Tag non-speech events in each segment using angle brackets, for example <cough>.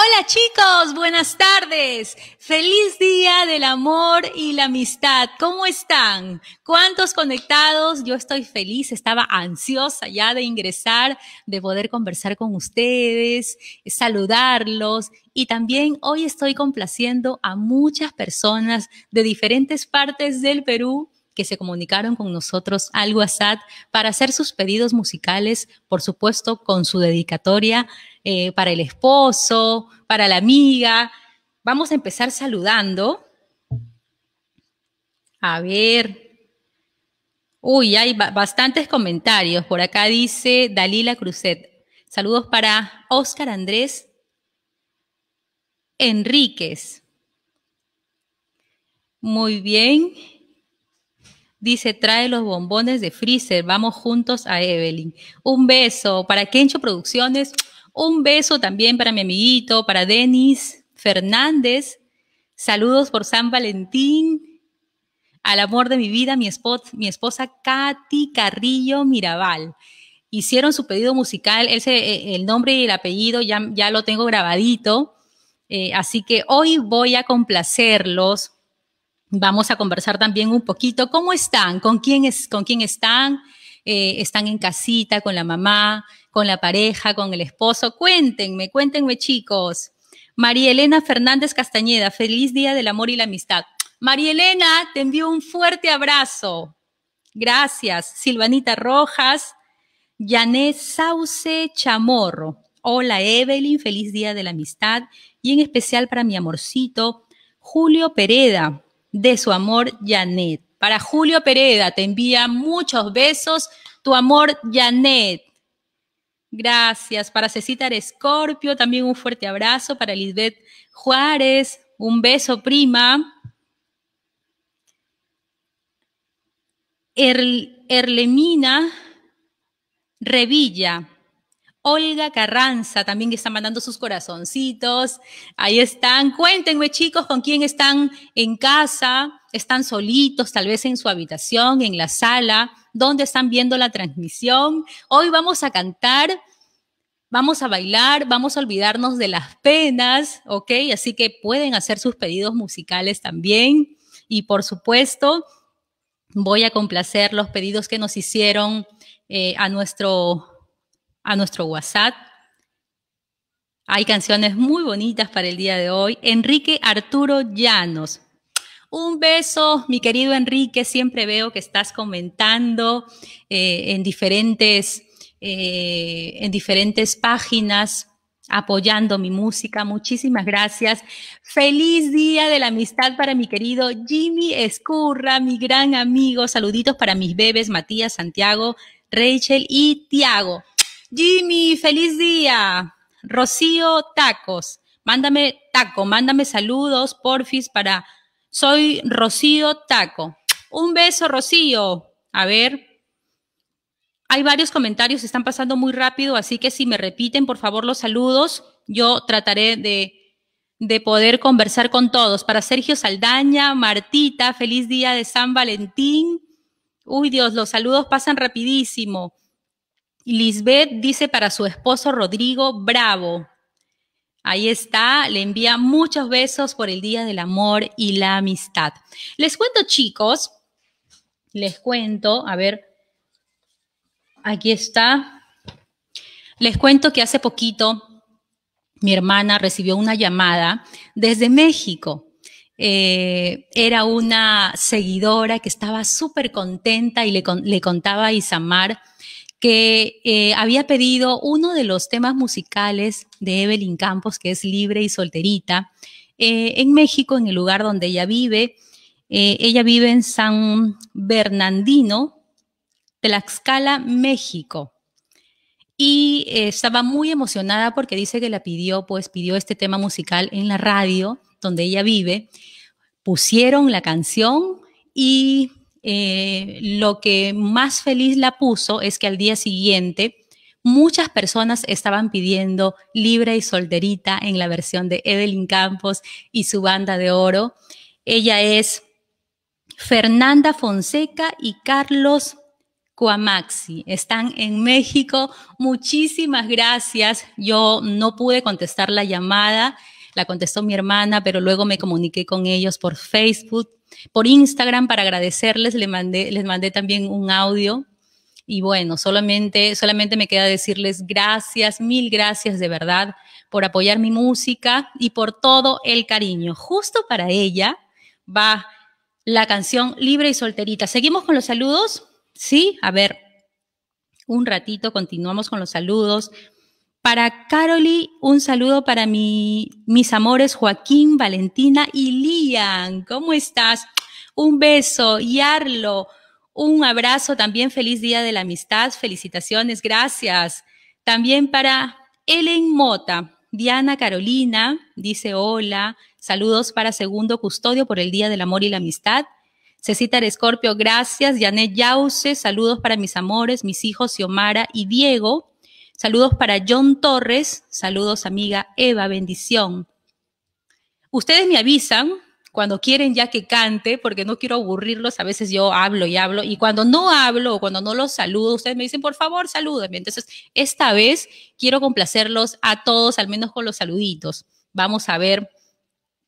Hola chicos, buenas tardes. Feliz día del amor y la amistad. ¿Cómo están? ¿Cuántos conectados? Yo estoy feliz, estaba ansiosa ya de ingresar, de poder conversar con ustedes, saludarlos y también hoy estoy complaciendo a muchas personas de diferentes partes del Perú que se comunicaron con nosotros al WhatsApp para hacer sus pedidos musicales, por supuesto, con su dedicatoria eh, para el esposo, para la amiga. Vamos a empezar saludando. A ver. Uy, hay bastantes comentarios. Por acá dice Dalila Cruzet. Saludos para Oscar Andrés Enríquez. Muy bien. Dice, trae los bombones de Freezer, vamos juntos a Evelyn. Un beso para Kencho Producciones, un beso también para mi amiguito, para Denis Fernández. Saludos por San Valentín. Al amor de mi vida, mi, mi esposa Katy Carrillo Mirabal. Hicieron su pedido musical, ese, el nombre y el apellido ya, ya lo tengo grabadito. Eh, así que hoy voy a complacerlos Vamos a conversar también un poquito. ¿Cómo están? ¿Con quién, es, con quién están? Eh, ¿Están en casita, con la mamá, con la pareja, con el esposo? Cuéntenme, cuéntenme chicos. María Elena Fernández Castañeda, feliz día del amor y la amistad. María Elena, te envío un fuerte abrazo. Gracias. Silvanita Rojas, Yané Sauce Chamorro. Hola Evelyn, feliz día de la amistad. Y en especial para mi amorcito, Julio Pereda de su amor, Janet. Para Julio Pereda, te envía muchos besos. Tu amor, Janet. Gracias. Para Cecitar Escorpio, también un fuerte abrazo. Para Lisbeth Juárez, un beso, prima. Erlemina Revilla, Olga Carranza también está mandando sus corazoncitos. Ahí están. Cuéntenme, chicos, con quién están en casa. Están solitos, tal vez en su habitación, en la sala, dónde están viendo la transmisión. Hoy vamos a cantar, vamos a bailar, vamos a olvidarnos de las penas, ¿ok? Así que pueden hacer sus pedidos musicales también. Y por supuesto, voy a complacer los pedidos que nos hicieron eh, a nuestro a nuestro WhatsApp. Hay canciones muy bonitas para el día de hoy. Enrique Arturo Llanos. Un beso, mi querido Enrique. Siempre veo que estás comentando eh, en, diferentes, eh, en diferentes páginas, apoyando mi música. Muchísimas gracias. Feliz día de la amistad para mi querido Jimmy Escurra, mi gran amigo. Saluditos para mis bebés Matías, Santiago, Rachel y Tiago. Jimmy, feliz día. Rocío Tacos, mándame taco, mándame saludos, porfis, para... Soy Rocío Taco. Un beso, Rocío. A ver. Hay varios comentarios, están pasando muy rápido, así que si me repiten, por favor, los saludos, yo trataré de, de poder conversar con todos. Para Sergio Saldaña, Martita, feliz día de San Valentín. Uy, Dios, los saludos pasan rapidísimo. Lisbeth dice para su esposo Rodrigo, bravo. Ahí está, le envía muchos besos por el Día del Amor y la Amistad. Les cuento, chicos, les cuento, a ver, aquí está. Les cuento que hace poquito mi hermana recibió una llamada desde México. Eh, era una seguidora que estaba súper contenta y le, le contaba a Isamar que eh, había pedido uno de los temas musicales de Evelyn Campos, que es Libre y Solterita, eh, en México, en el lugar donde ella vive. Eh, ella vive en San Bernardino, Tlaxcala, México. Y estaba muy emocionada porque dice que la pidió, pues pidió este tema musical en la radio donde ella vive. Pusieron la canción y eh, lo que más feliz la puso es que al día siguiente muchas personas estaban pidiendo Libre y Solterita en la versión de Evelyn Campos y su banda de oro. Ella es Fernanda Fonseca y Carlos Cuamaxi. Están en México. Muchísimas gracias. Yo no pude contestar la llamada, la contestó mi hermana, pero luego me comuniqué con ellos por Facebook, por Instagram para agradecerles. Les mandé, les mandé también un audio. Y bueno, solamente, solamente me queda decirles gracias, mil gracias de verdad por apoyar mi música y por todo el cariño. Justo para ella va la canción Libre y Solterita. ¿Seguimos con los saludos? Sí, a ver, un ratito, continuamos con los saludos. Para Caroli, un saludo para mi, mis amores Joaquín, Valentina y Lian. ¿Cómo estás? Un beso, Yarlo. Un abrazo también, feliz día de la amistad. Felicitaciones, gracias. También para Ellen Mota. Diana Carolina dice hola. Saludos para Segundo Custodio por el Día del Amor y la Amistad. Cecita Escorpio, gracias. Janet Yause, saludos para mis amores, mis hijos Xiomara y Diego. Saludos para John Torres, saludos amiga Eva, bendición. Ustedes me avisan cuando quieren ya que cante, porque no quiero aburrirlos, a veces yo hablo y hablo, y cuando no hablo o cuando no los saludo, ustedes me dicen, por favor, salúdenme. Entonces, esta vez quiero complacerlos a todos, al menos con los saluditos. Vamos a ver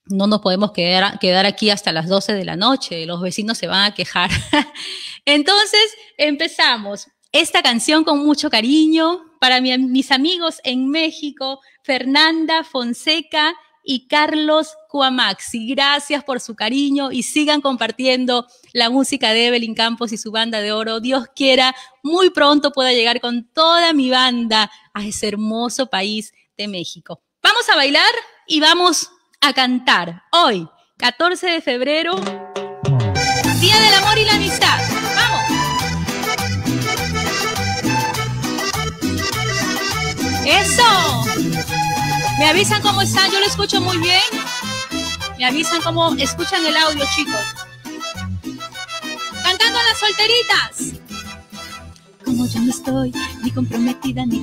no nos podemos quedar, quedar aquí hasta las 12 de la noche, los vecinos se van a quejar. <laughs> Entonces, empezamos. Esta canción con mucho cariño para mis amigos en México, Fernanda Fonseca y Carlos Cuamaxi. Gracias por su cariño y sigan compartiendo la música de Evelyn Campos y su banda de oro. Dios quiera, muy pronto pueda llegar con toda mi banda a ese hermoso país de México. Vamos a bailar y vamos a cantar hoy, 14 de febrero, Día del Amor y la Amistad. ¡Eso! ¿Me avisan cómo están? Yo lo escucho muy bien. Me avisan cómo escuchan el audio, chicos. Cantando a las solteritas. Como yo no estoy ni comprometida ni...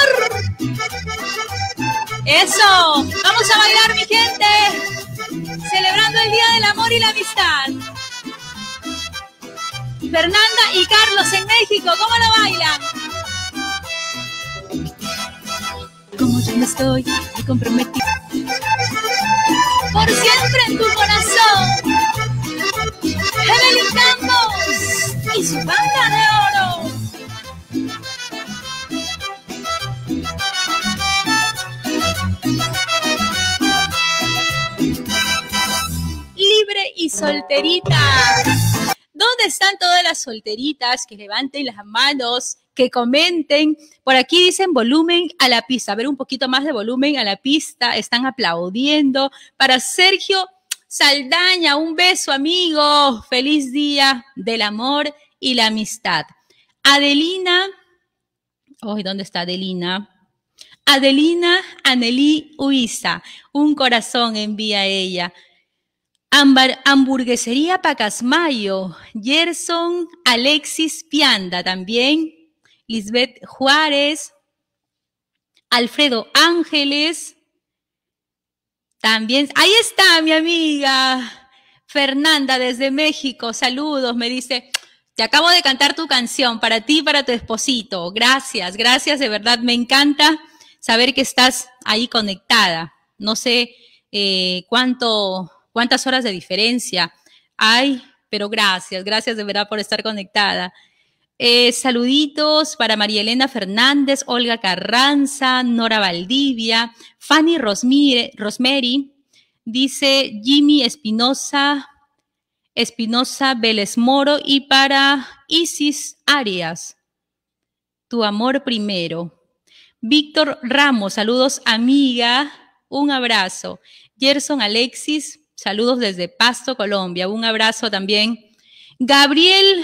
Eso, vamos a bailar mi gente, celebrando el Día del Amor y la Amistad. Fernanda y Carlos en México, ¿cómo lo bailan? Como yo no estoy comprometida. Por siempre en tu corazón. Evelyn Campos y su banda de oro. libre y solterita. ¿Dónde están todas las solteritas? Que levanten las manos, que comenten. Por aquí dicen volumen a la pista. A ver un poquito más de volumen a la pista. Están aplaudiendo. Para Sergio Saldaña, un beso, amigo. Feliz día del amor y la amistad. Adelina. ¿dónde está Adelina? Adelina Anelí Huiza, un corazón envía ella hamburguesería Pacasmayo, Gerson Alexis Pianda también, Lisbeth Juárez, Alfredo Ángeles, también, ahí está mi amiga Fernanda desde México, saludos, me dice, te acabo de cantar tu canción para ti y para tu esposito, gracias, gracias, de verdad, me encanta saber que estás ahí conectada, no sé eh, cuánto cuántas horas de diferencia hay, pero gracias, gracias de verdad por estar conectada. Eh, saluditos para María Elena Fernández, Olga Carranza, Nora Valdivia, Fanny Rosemary, dice Jimmy Espinosa, Espinosa Vélez Moro y para Isis Arias, tu amor primero. Víctor Ramos, saludos amiga, un abrazo. Gerson Alexis, Saludos desde Pasto, Colombia. Un abrazo también. Gabriel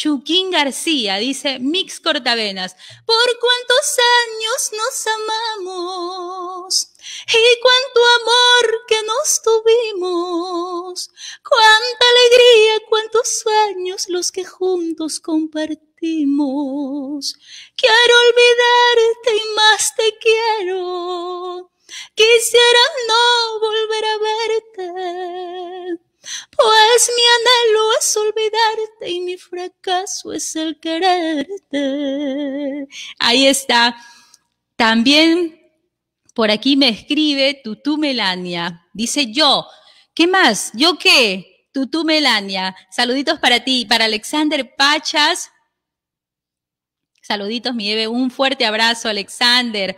Chuquín García dice, Mix Cortavenas, ¿por cuántos años nos amamos? Y cuánto amor que nos tuvimos, cuánta alegría, cuántos sueños los que juntos compartimos. Quiero olvidarte y más te quiero Quisiera no volver a verte, pues mi anhelo es olvidarte y mi fracaso es el quererte. Ahí está. También por aquí me escribe Tutú Melania. Dice yo, ¿qué más? ¿Yo qué? Tutú Melania. Saluditos para ti, para Alexander Pachas. Saluditos, mi bebé. Un fuerte abrazo, Alexander.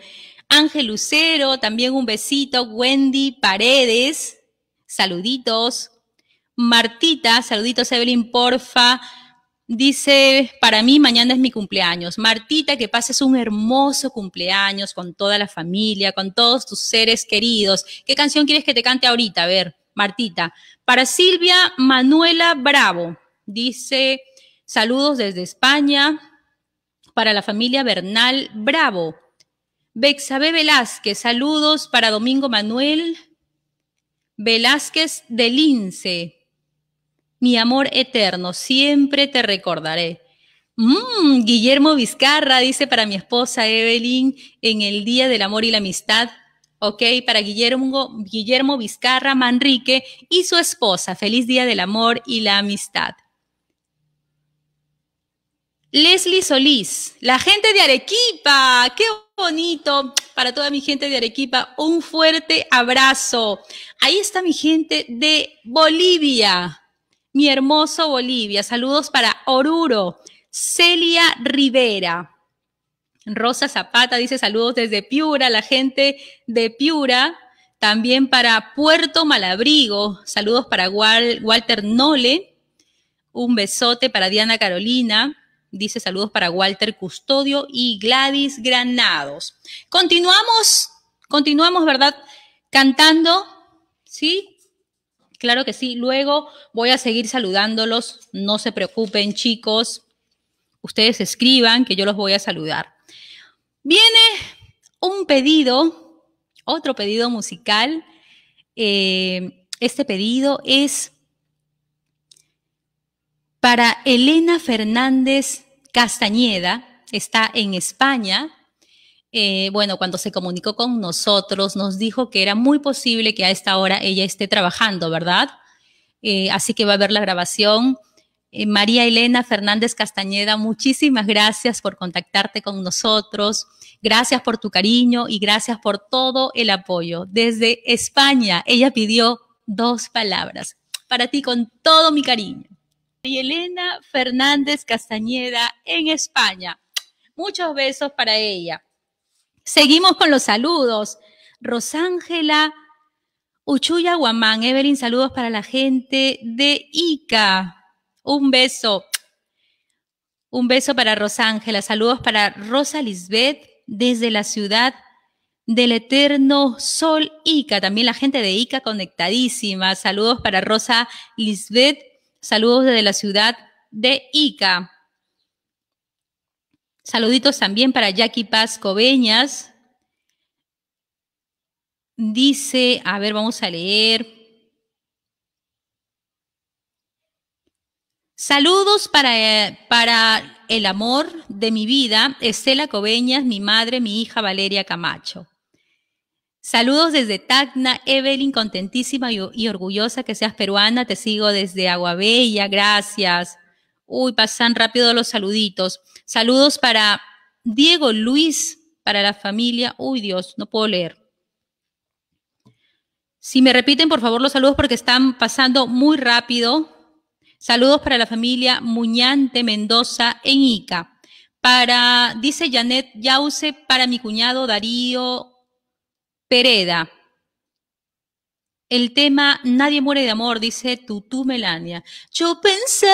Ángel Lucero, también un besito. Wendy Paredes, saluditos. Martita, saluditos, Evelyn, porfa. Dice, para mí mañana es mi cumpleaños. Martita, que pases un hermoso cumpleaños con toda la familia, con todos tus seres queridos. ¿Qué canción quieres que te cante ahorita? A ver, Martita. Para Silvia Manuela Bravo, dice, saludos desde España. Para la familia Bernal Bravo. Bexabe Velázquez, saludos para Domingo Manuel Velázquez de Lince. Mi amor eterno, siempre te recordaré. Mm, Guillermo Vizcarra dice para mi esposa Evelyn en el Día del Amor y la Amistad. Ok, para Guillermo, Guillermo Vizcarra Manrique y su esposa. Feliz Día del Amor y la Amistad. Leslie Solís, la gente de Arequipa, qué bonito para toda mi gente de Arequipa, un fuerte abrazo. Ahí está mi gente de Bolivia, mi hermoso Bolivia. Saludos para Oruro, Celia Rivera. Rosa Zapata dice saludos desde Piura, la gente de Piura. También para Puerto Malabrigo, saludos para Walter Nole. Un besote para Diana Carolina. Dice saludos para Walter Custodio y Gladys Granados. Continuamos, continuamos, ¿verdad? Cantando, ¿sí? Claro que sí. Luego voy a seguir saludándolos. No se preocupen, chicos. Ustedes escriban que yo los voy a saludar. Viene un pedido, otro pedido musical. Eh, este pedido es para Elena Fernández Castañeda, está en España. Eh, bueno, cuando se comunicó con nosotros, nos dijo que era muy posible que a esta hora ella esté trabajando, ¿verdad? Eh, así que va a ver la grabación. Eh, María Elena Fernández Castañeda, muchísimas gracias por contactarte con nosotros. Gracias por tu cariño y gracias por todo el apoyo. Desde España, ella pidió dos palabras. Para ti, con todo mi cariño y Elena Fernández Castañeda en España. Muchos besos para ella. Seguimos con los saludos. Rosángela Uchuya Guamán, Evelyn, saludos para la gente de Ica. Un beso. Un beso para Rosángela. Saludos para Rosa Lisbeth desde la ciudad del eterno Sol Ica. También la gente de Ica conectadísima. Saludos para Rosa Lisbeth Saludos desde la ciudad de Ica. Saluditos también para Jackie Paz Coveñas. Dice, a ver, vamos a leer. Saludos para, para el amor de mi vida, Estela Coveñas, mi madre, mi hija Valeria Camacho. Saludos desde Tacna, Evelyn, contentísima y, orgullosa que seas peruana. Te sigo desde Aguabella, gracias. Uy, pasan rápido los saluditos. Saludos para Diego Luis, para la familia. Uy, Dios, no puedo leer. Si me repiten, por favor, los saludos porque están pasando muy rápido. Saludos para la familia Muñante Mendoza en Ica. Para, dice Janet Yause, para mi cuñado Darío Pereda. El tema Nadie muere de amor, dice Tutú Melania. Yo pensé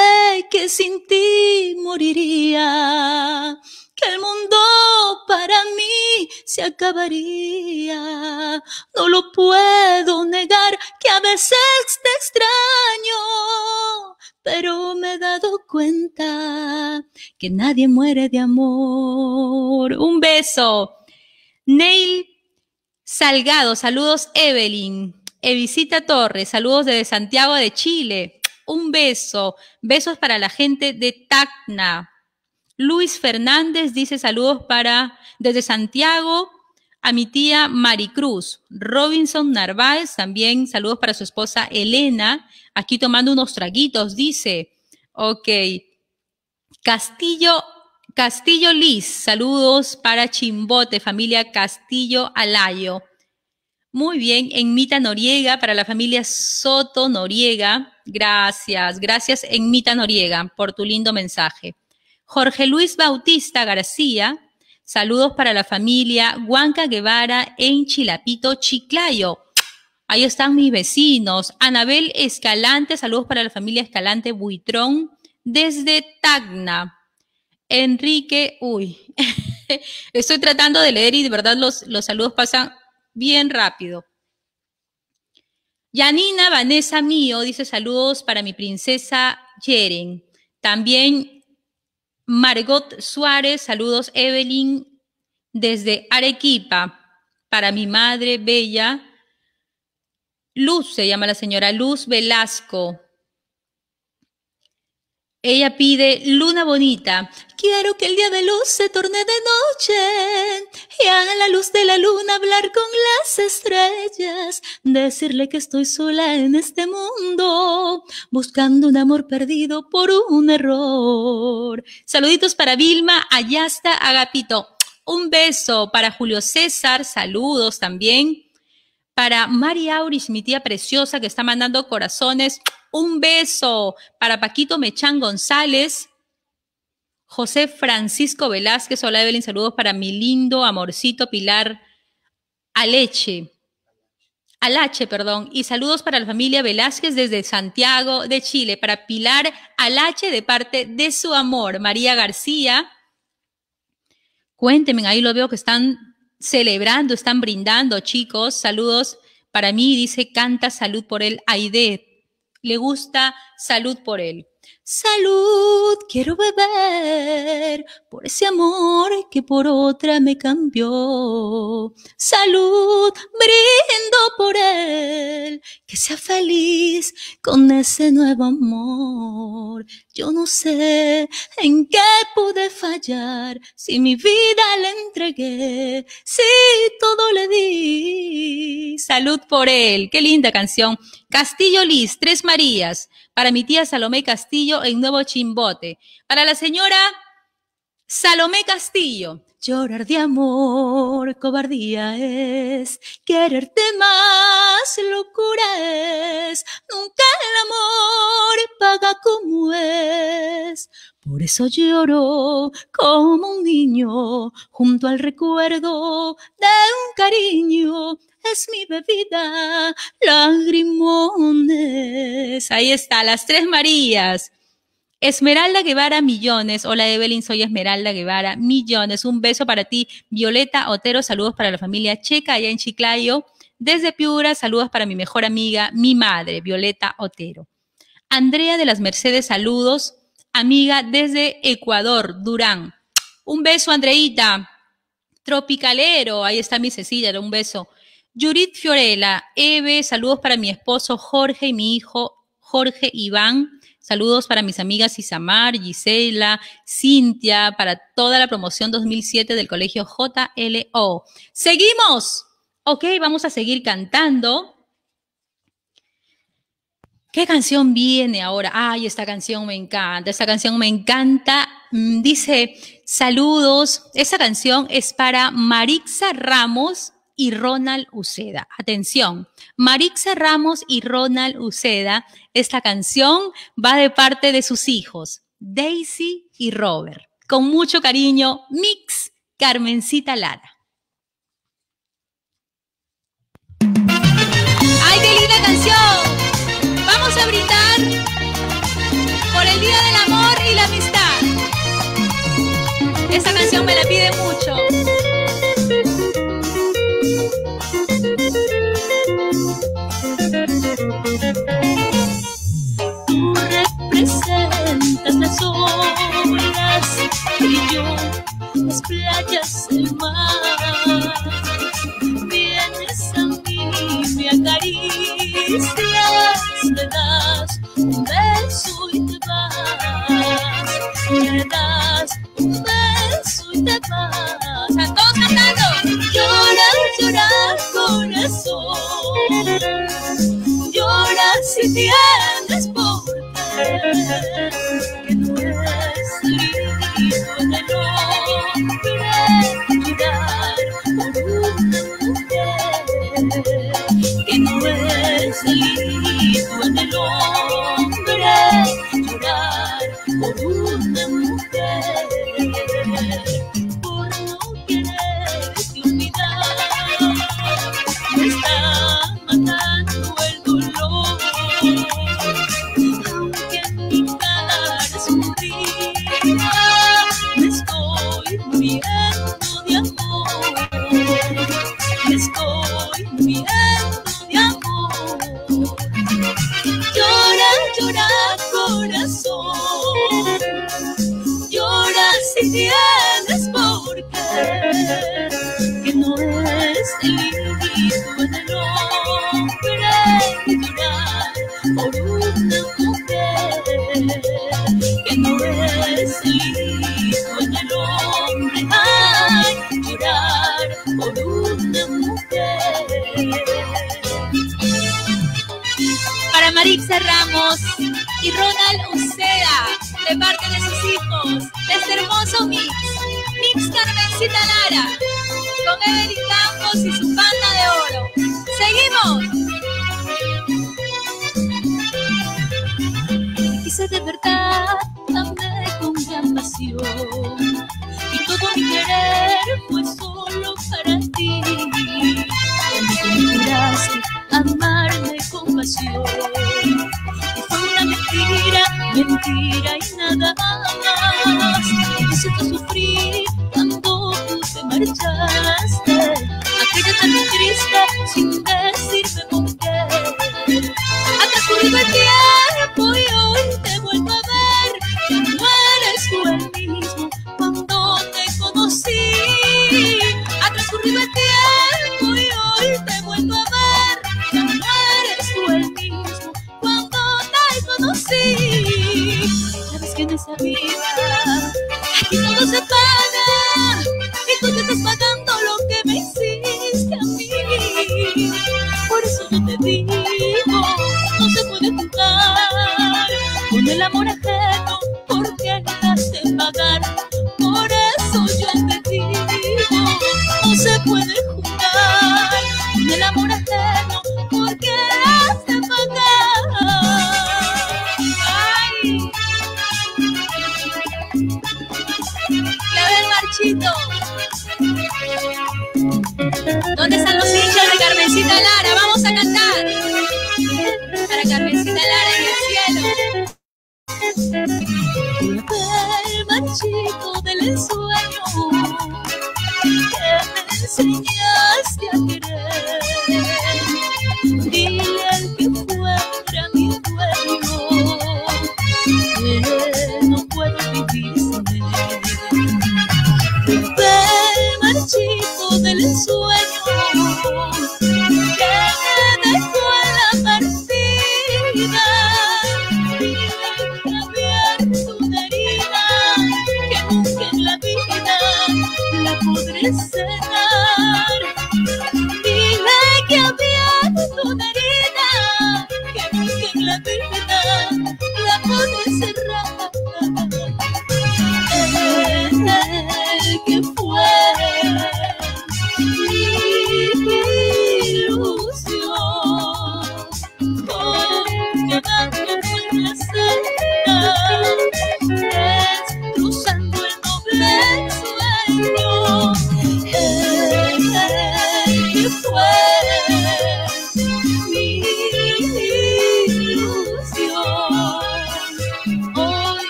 que sin ti moriría, que el mundo para mí se acabaría. No lo puedo negar que a veces te extraño, pero me he dado cuenta que nadie muere de amor. Un beso. Neil Salgado, saludos Evelyn. Evisita Torres, saludos desde Santiago de Chile. Un beso. Besos para la gente de Tacna. Luis Fernández dice saludos para desde Santiago. a mi tía Maricruz. Robinson Narváez, también saludos para su esposa Elena. Aquí tomando unos traguitos, dice. Ok. Castillo, Castillo Liz, saludos para Chimbote, familia Castillo Alayo. Muy bien, Enmita Noriega, para la familia Soto Noriega. Gracias, gracias Enmita Noriega por tu lindo mensaje. Jorge Luis Bautista García, saludos para la familia Huanca Guevara en Chilapito, Chiclayo. Ahí están mis vecinos. Anabel Escalante, saludos para la familia Escalante Buitrón desde Tacna. Enrique, uy, <laughs> estoy tratando de leer y de verdad los, los saludos pasan bien rápido. Yanina Vanessa Mío dice saludos para mi princesa Yeren. También Margot Suárez, saludos Evelyn desde Arequipa. Para mi madre bella, Luz se llama la señora Luz Velasco. Ella pide luna bonita. Quiero que el día de luz se torne de noche y haga la luz de la luna hablar con las estrellas, decirle que estoy sola en este mundo, buscando un amor perdido por un error. Saluditos para Vilma, Ayasta, Agapito. Un beso para Julio César, saludos también. Para María Auris, mi tía preciosa que está mandando corazones. Un beso para Paquito Mechán González. José Francisco Velázquez, hola Evelyn, saludos para mi lindo amorcito Pilar Aleche. Alache, perdón, y saludos para la familia Velázquez desde Santiago de Chile, para Pilar Alache de parte de su amor, María García. Cuéntenme, ahí lo veo que están celebrando, están brindando, chicos. Saludos para mí, dice, canta salud por él, Aide le gusta salud por él. Salud, quiero beber por ese amor que por otra me cambió. Salud, brindo por él, que sea feliz con ese nuevo amor. Yo no sé en qué pude fallar, si mi vida le entregué, si todo le di. Salud por él, qué linda canción. Castillo Liz, Tres Marías, para mi tía Salomé Castillo en Nuevo Chimbote. Para la señora Salomé Castillo, llorar de amor, cobardía es, quererte más, locura es, nunca el amor paga como es. Por eso lloro como un niño junto al recuerdo de un cariño es mi bebida, lagrimones. Ahí está, las tres Marías. Esmeralda Guevara, millones. Hola Evelyn, soy Esmeralda Guevara, millones. Un beso para ti. Violeta Otero, saludos para la familia Checa allá en Chiclayo. Desde Piura, saludos para mi mejor amiga, mi madre, Violeta Otero. Andrea de las Mercedes, saludos. Amiga desde Ecuador, Durán. Un beso, Andreita. Tropicalero, ahí está mi Cecilia, un beso. Yurit Fiorella, Eve, saludos para mi esposo Jorge y mi hijo Jorge Iván. Saludos para mis amigas Isamar, Gisela, Cintia, para toda la promoción 2007 del colegio JLO. Seguimos. Ok, vamos a seguir cantando. ¿Qué canción viene ahora? Ay, esta canción me encanta, esta canción me encanta. Mm, dice, saludos. Esta canción es para Marixa Ramos y Ronald Uceda. Atención, Marixa Ramos y Ronald Uceda, esta canción va de parte de sus hijos, Daisy y Robert. Con mucho cariño, Mix Carmencita Lara. ¡Ay, qué linda canción! Vamos a brindar por el Día del Amor y la Amistad. Esta canción me la pide mucho. Triste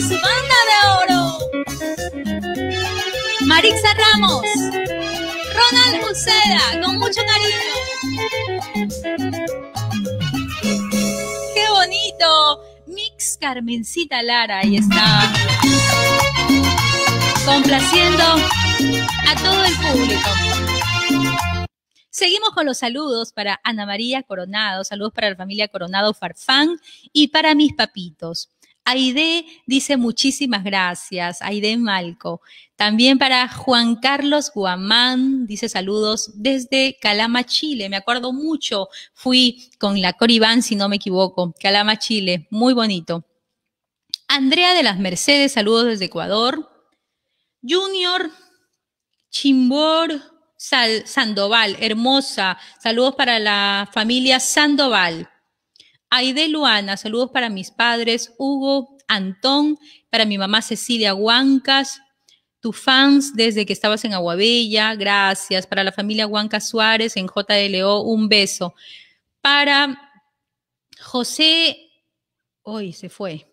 su banda de oro. Marixa Ramos. Ronald Uceda, con mucho cariño. ¡Qué bonito! Mix Carmencita Lara, ahí está. Complaciendo a todo el público. Seguimos con los saludos para Ana María Coronado, saludos para la familia Coronado Farfán y para mis papitos. Aide dice muchísimas gracias, Aide Malco. También para Juan Carlos Guamán, dice saludos desde Calama, Chile. Me acuerdo mucho, fui con la Coribán, si no me equivoco, Calama, Chile, muy bonito. Andrea de las Mercedes, saludos desde Ecuador. Junior Chimbor Sandoval, hermosa, saludos para la familia Sandoval. Aide Luana, saludos para mis padres, Hugo, Antón, para mi mamá Cecilia Huancas, tu fans desde que estabas en Aguabella, gracias. Para la familia Huancas Suárez en JLO, un beso. Para José, hoy se fue.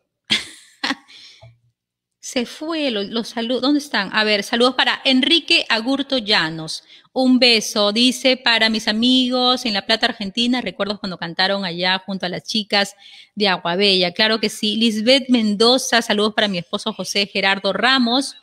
Se fue, los, saludos, ¿dónde están? A ver, saludos para Enrique Agurto Llanos. Un beso, dice, para mis amigos en La Plata, Argentina. Recuerdo cuando cantaron allá junto a las chicas de Aguabella. Claro que sí. Lisbeth Mendoza, saludos para mi esposo José Gerardo Ramos.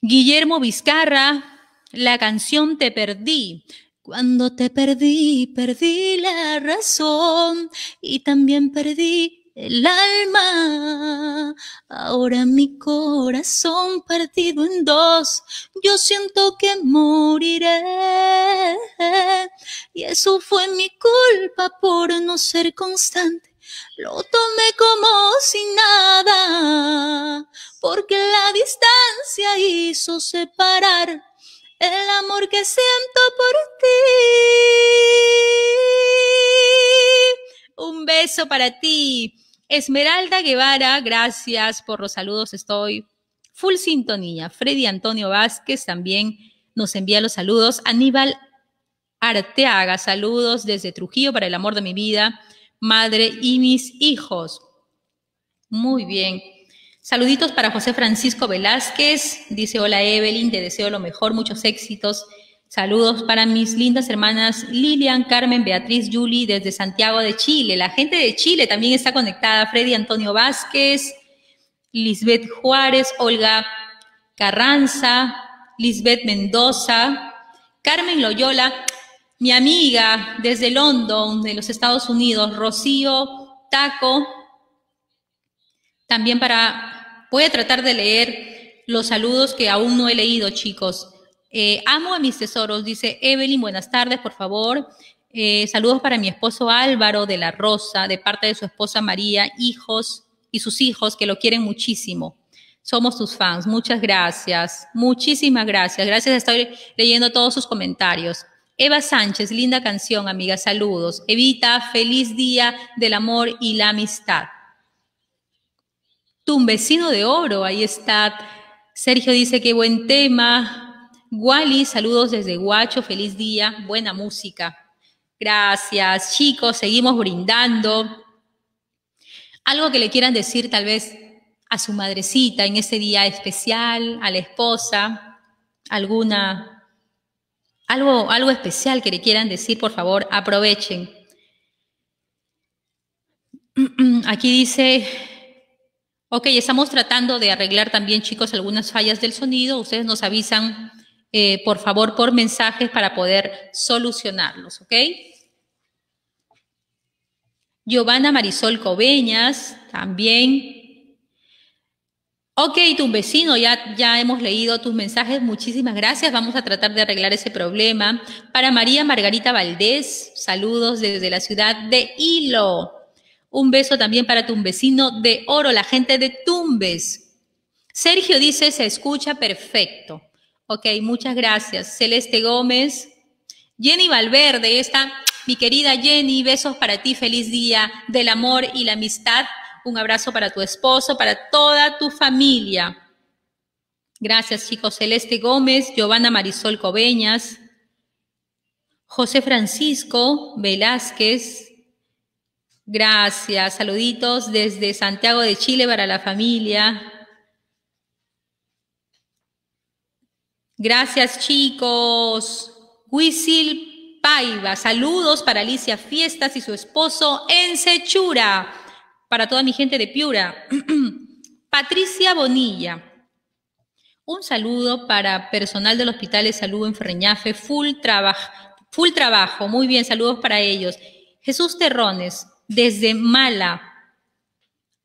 Guillermo Vizcarra, la canción Te Perdí. Cuando te perdí, perdí la razón y también perdí el alma. Ahora mi corazón partido en dos, yo siento que moriré. Y eso fue mi culpa por no ser constante. Lo tomé como si nada, porque la distancia hizo separar el amor que siento por ti. Un beso para ti. Esmeralda Guevara, gracias por los saludos, estoy full sintonía. Freddy Antonio Vázquez también nos envía los saludos. Aníbal Arteaga, saludos desde Trujillo para el amor de mi vida, madre y mis hijos. Muy bien. Saluditos para José Francisco Velázquez. Dice, hola Evelyn, te deseo lo mejor, muchos éxitos Saludos para mis lindas hermanas Lilian, Carmen, Beatriz, Julie desde Santiago de Chile. La gente de Chile también está conectada. Freddy Antonio Vázquez, Lisbeth Juárez, Olga Carranza, Lisbeth Mendoza, Carmen Loyola, mi amiga desde London, de los Estados Unidos, Rocío Taco. También para, voy a tratar de leer los saludos que aún no he leído, chicos. Eh, amo a mis tesoros, dice Evelyn, buenas tardes, por favor. Eh, saludos para mi esposo Álvaro de la Rosa, de parte de su esposa María, hijos y sus hijos que lo quieren muchísimo. Somos tus fans. Muchas gracias. Muchísimas gracias. Gracias, estoy leyendo todos sus comentarios. Eva Sánchez, linda canción, amiga. Saludos. Evita, feliz día del amor y la amistad. Tu vecino de oro, ahí está. Sergio dice que buen tema. Wally, saludos desde Guacho, feliz día, buena música. Gracias, chicos, seguimos brindando. Algo que le quieran decir tal vez a su madrecita en ese día especial, a la esposa, alguna, algo, algo especial que le quieran decir, por favor, aprovechen. <clears throat> Aquí dice, ok, estamos tratando de arreglar también, chicos, algunas fallas del sonido. Ustedes nos avisan eh, por favor, por mensajes para poder solucionarlos, ¿ok? Giovanna Marisol Coveñas, también. Ok, tu vecino, ya, ya hemos leído tus mensajes, muchísimas gracias. Vamos a tratar de arreglar ese problema. Para María Margarita Valdés, saludos desde la ciudad de Hilo. Un beso también para tu vecino de Oro, la gente de Tumbes. Sergio dice, se escucha perfecto. Ok, muchas gracias. Celeste Gómez. Jenny Valverde, esta, mi querida Jenny, besos para ti, feliz día del amor y la amistad. Un abrazo para tu esposo, para toda tu familia. Gracias, chicos. Celeste Gómez, Giovanna Marisol Cobeñas, José Francisco Velázquez. Gracias. Saluditos desde Santiago de Chile para la familia. Gracias, chicos. Wisil Paiva, saludos para Alicia Fiestas y su esposo en Sechura. para toda mi gente de Piura. <clears throat> Patricia Bonilla. Un saludo para personal del Hospital de Salud en Ferreñafe, full, full trabajo. Muy bien, saludos para ellos. Jesús Terrones, desde Mala.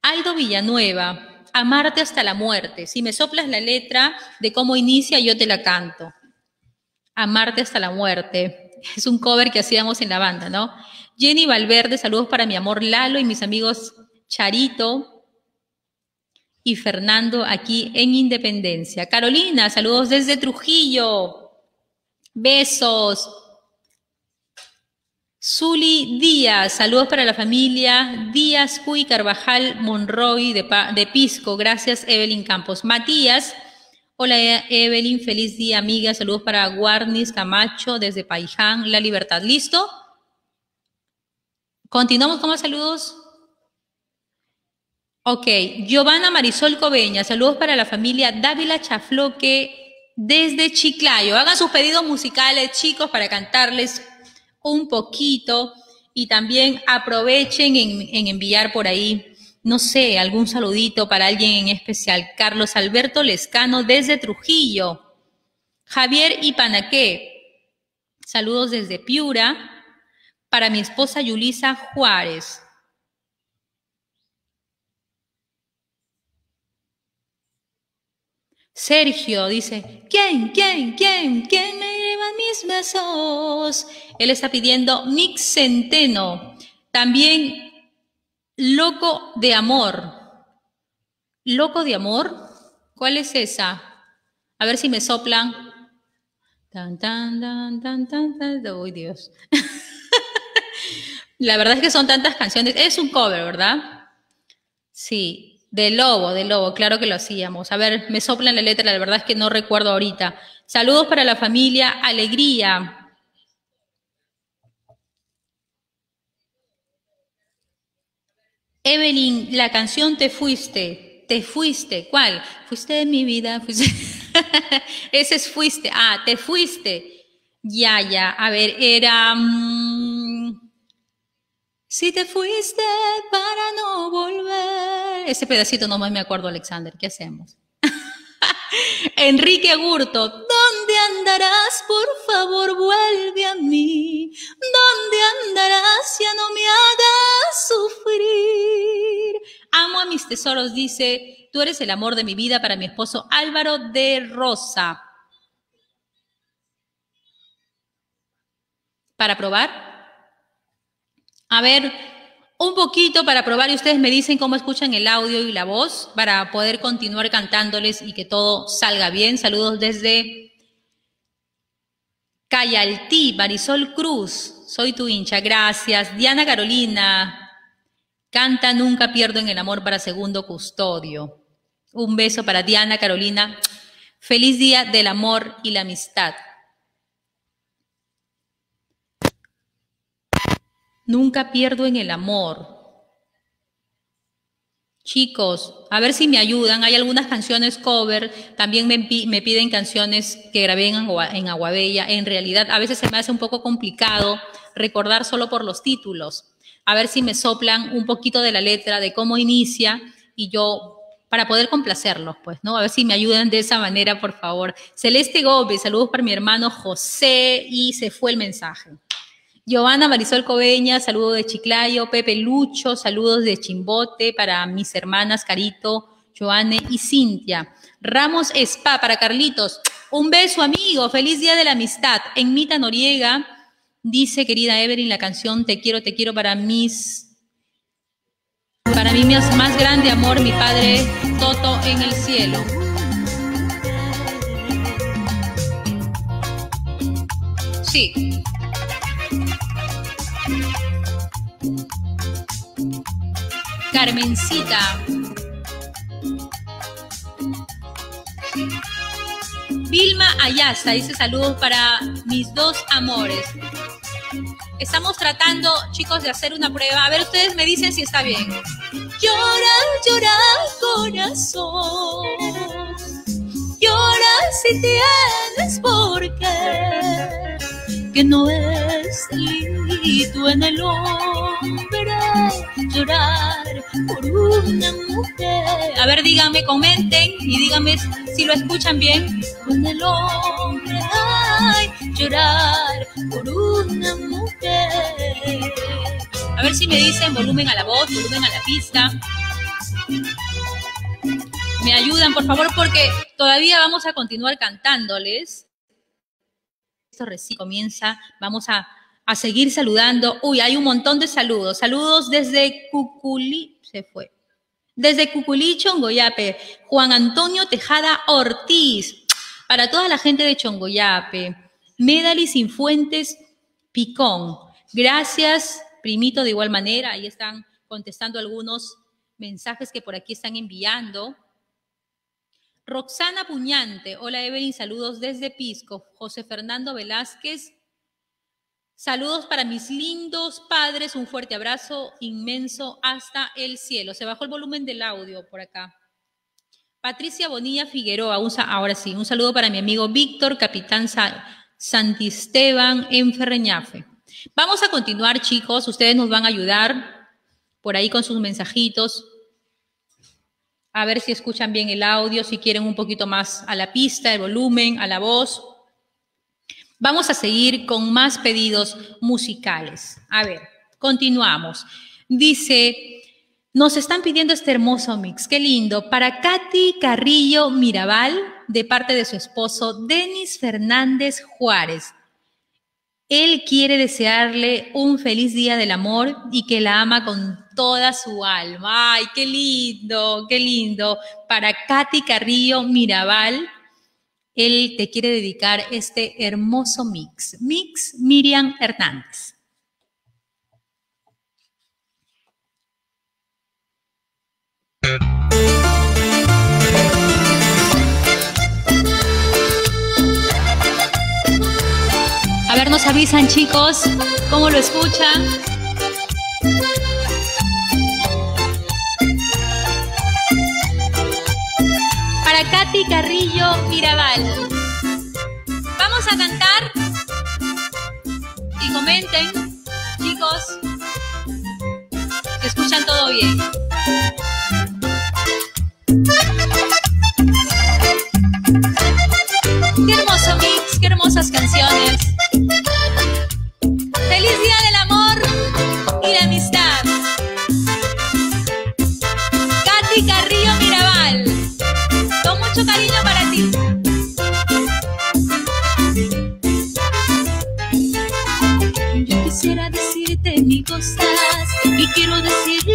Aldo Villanueva, amarte hasta la muerte. Si me soplas la letra de cómo inicia, yo te la canto. Amarte hasta la muerte. <laughs> Es un cover que hacíamos en la banda, ¿no? Jenny Valverde, saludos para mi amor Lalo y mis amigos Charito y Fernando aquí en Independencia. Carolina, saludos desde Trujillo. Besos. Zuli Díaz, saludos para la familia Díaz, Cuy, Carvajal, Monroy de, Pisco. Gracias, Evelyn Campos. Matías, hola Evelyn, feliz día, amiga. Saludos para Guarnis Camacho desde Paiján, La Libertad. ¿Listo? Continuamos con más saludos. Ok, Giovanna Marisol Coveña, saludos para la familia Dávila Chafloque desde Chiclayo. Hagan sus pedidos musicales, chicos, para cantarles un poquito y también aprovechen en, enviar por ahí, no sé, algún saludito para alguien en especial. Carlos Alberto Lescano desde Trujillo. Javier Ipanaqué, saludos desde Piura. Para mi esposa Yulisa Juárez. Sergio dice, ¿quién, quién, quién, quién me lleva mis besos? Él está pidiendo Mix Centeno. También Loco de Amor. ¿Loco de Amor? ¿Cuál es esa? A ver si me soplan. Tan, tan, tan, tan, tan, tan. Uy, Dios. <laughs> La verdad es que son tantas canciones. Es un cover, ¿verdad? Sí. De Lobo, de Lobo, claro que lo hacíamos. A ver, me soplan la letra, la verdad es que no recuerdo ahorita. Saludos para la familia Alegría. Evelyn, la canción Te fuiste, te fuiste, ¿cuál? Fuiste de mi vida, fuiste. <laughs> Ese es fuiste, ah, te fuiste. Ya, ya, a ver, era... Mm, si te fuiste para no volver. Ese pedacito no más me acuerdo, Alexander. ¿Qué hacemos? <laughs> Enrique Gurto, ¿dónde andarás? Por favor, vuelve a mí. ¿Dónde andarás? Ya no me hagas sufrir. Amo a mis tesoros, dice, tú eres el amor de mi vida para mi esposo Álvaro de Rosa. ¿Para probar? A ver, un poquito para probar y ustedes me dicen cómo escuchan el audio y la voz para poder continuar cantándoles y que todo salga bien. Saludos desde Cayaltí, Marisol Cruz. Soy tu hincha, gracias. Diana Carolina, canta Nunca pierdo en el amor para segundo custodio. Un beso para Diana Carolina. Feliz día del amor y la amistad. Nunca pierdo en el amor. Chicos, a ver si me ayudan. Hay algunas canciones cover. También me, piden canciones que grabé en, en Aguabella. En realidad, a veces se me hace un poco complicado recordar solo por los títulos. A ver si me soplan un poquito de la letra, de cómo inicia y yo para poder complacerlos, pues, ¿no? A ver si me ayudan de esa manera, por favor. Celeste Gómez, saludos para mi hermano José y se fue el mensaje. Giovanna Marisol Coveña, saludos de Chiclayo, Pepe Lucho, saludos de Chimbote para mis hermanas Carito, Joanne y Cintia. Ramos Spa para Carlitos, un beso amigo, feliz día de la amistad. En Mita Noriega dice, querida Evelyn, la canción Te quiero, te quiero para mis, para mí mi más grande amor, mi padre Toto en el cielo. Sí. Carmencita. Vilma Ayasa dice saludos para mis dos amores. Estamos tratando, chicos, de hacer una prueba. A ver, ustedes me dicen si está bien. Llora, llora, corazón. Llora si tienes por qué. Que no es delito en el hombre llorar por una mujer. A ver, díganme, comenten y díganme si lo escuchan bien. Con el hombre, ay, llorar por una mujer. A ver si me dicen volumen a la voz, volumen a la pista. Me ayudan, por favor, porque todavía vamos a continuar cantándoles. Esto recién comienza. Vamos a, a seguir saludando. Uy, hay un montón de saludos. Saludos desde Cuculí. Se fue. Desde Cuculí, Chongoyape. Juan Antonio Tejada Ortiz. Para toda la gente de Chongoyape. Medalis Infuentes Picón. Gracias, primito, de igual manera. Ahí están contestando algunos mensajes que por aquí están enviando. Roxana Puñante, hola Evelyn, saludos desde Pisco. José Fernando Velázquez, saludos para mis lindos padres, un fuerte abrazo inmenso hasta el cielo. Se bajó el volumen del audio por acá. Patricia Bonilla Figueroa, ahora sí, un saludo para mi amigo Víctor, capitán Santisteban en Ferreñafe. Vamos a continuar, chicos, ustedes nos van a ayudar por ahí con sus mensajitos a ver si escuchan bien el audio, si quieren un poquito más a la pista, el volumen, a la voz. Vamos a seguir con más pedidos musicales. A ver, continuamos. Dice, nos están pidiendo este hermoso mix, qué lindo, para Katy Carrillo Mirabal, de parte de su esposo Denis Fernández Juárez. Él quiere desearle un feliz día del amor y que la ama con toda su alma. Ay, qué lindo, qué lindo. Para Katy Carrillo Mirabal, él te quiere dedicar este hermoso mix. Mix Miriam Hernández. A ver, nos avisan chicos, ¿cómo lo escuchan? Katy Mirabal. Vamos a cantar y comenten, chicos, si escuchan todo bien. Qué hermoso mix, qué hermosas canciones. Feliz día del amor y la amistad. Cosas y quiero decirlo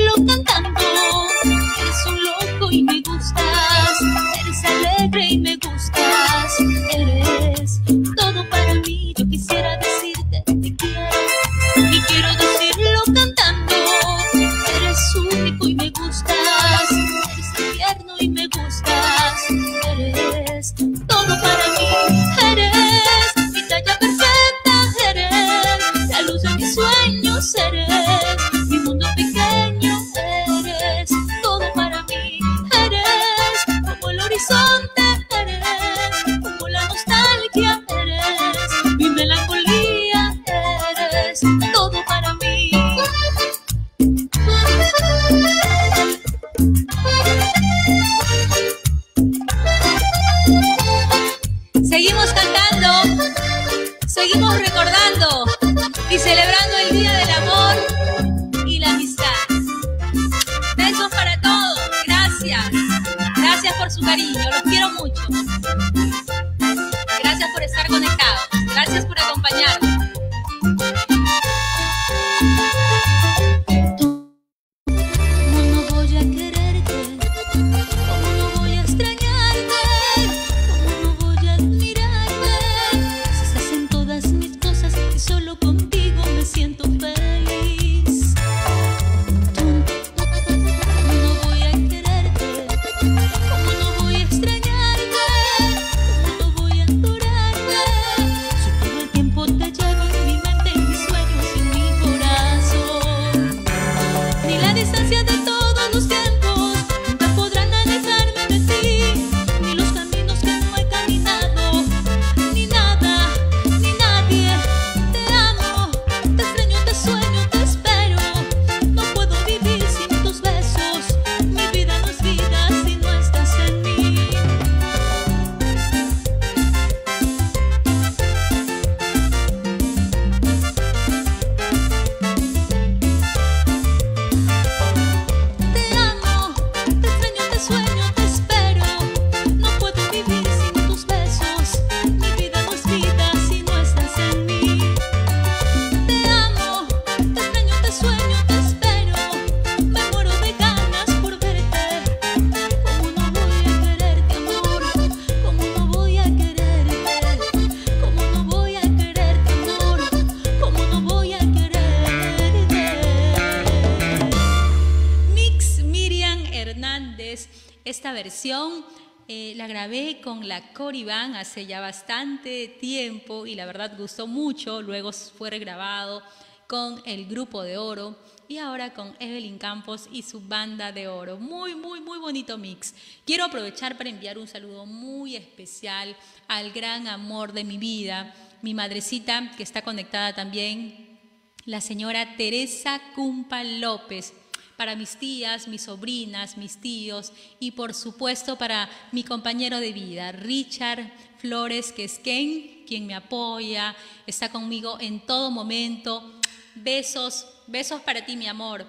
la Coribán hace ya bastante tiempo y la verdad gustó mucho. Luego fue regrabado con el Grupo de Oro y ahora con Evelyn Campos y su banda de oro. Muy, muy, muy bonito mix. Quiero aprovechar para enviar un saludo muy especial al gran amor de mi vida, mi madrecita que está conectada también, la señora Teresa Cumpa López para mis tías, mis sobrinas, mis tíos y por supuesto para mi compañero de vida, Richard Flores, que es Ken, quien me apoya, está conmigo en todo momento. Besos, besos para ti, mi amor.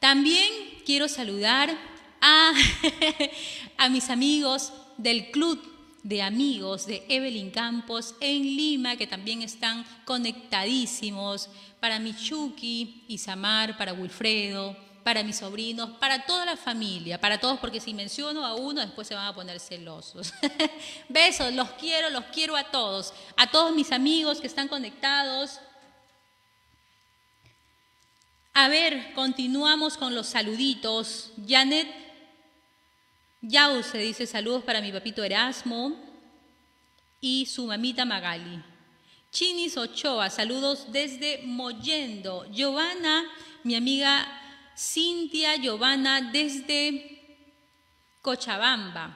También quiero saludar a, <laughs> a mis amigos del club de amigos de Evelyn Campos en Lima, que también están conectadísimos, para Michuki, Isamar, para Wilfredo, para mis sobrinos, para toda la familia, para todos, porque si menciono a uno después se van a poner celosos. <laughs> Besos, los quiero, los quiero a todos, a todos mis amigos que están conectados. A ver, continuamos con los saluditos. Janet Yause dice saludos para mi papito Erasmo y su mamita Magali. Chinis Ochoa, saludos desde Moyendo. Giovanna, mi amiga Cintia Giovanna desde Cochabamba.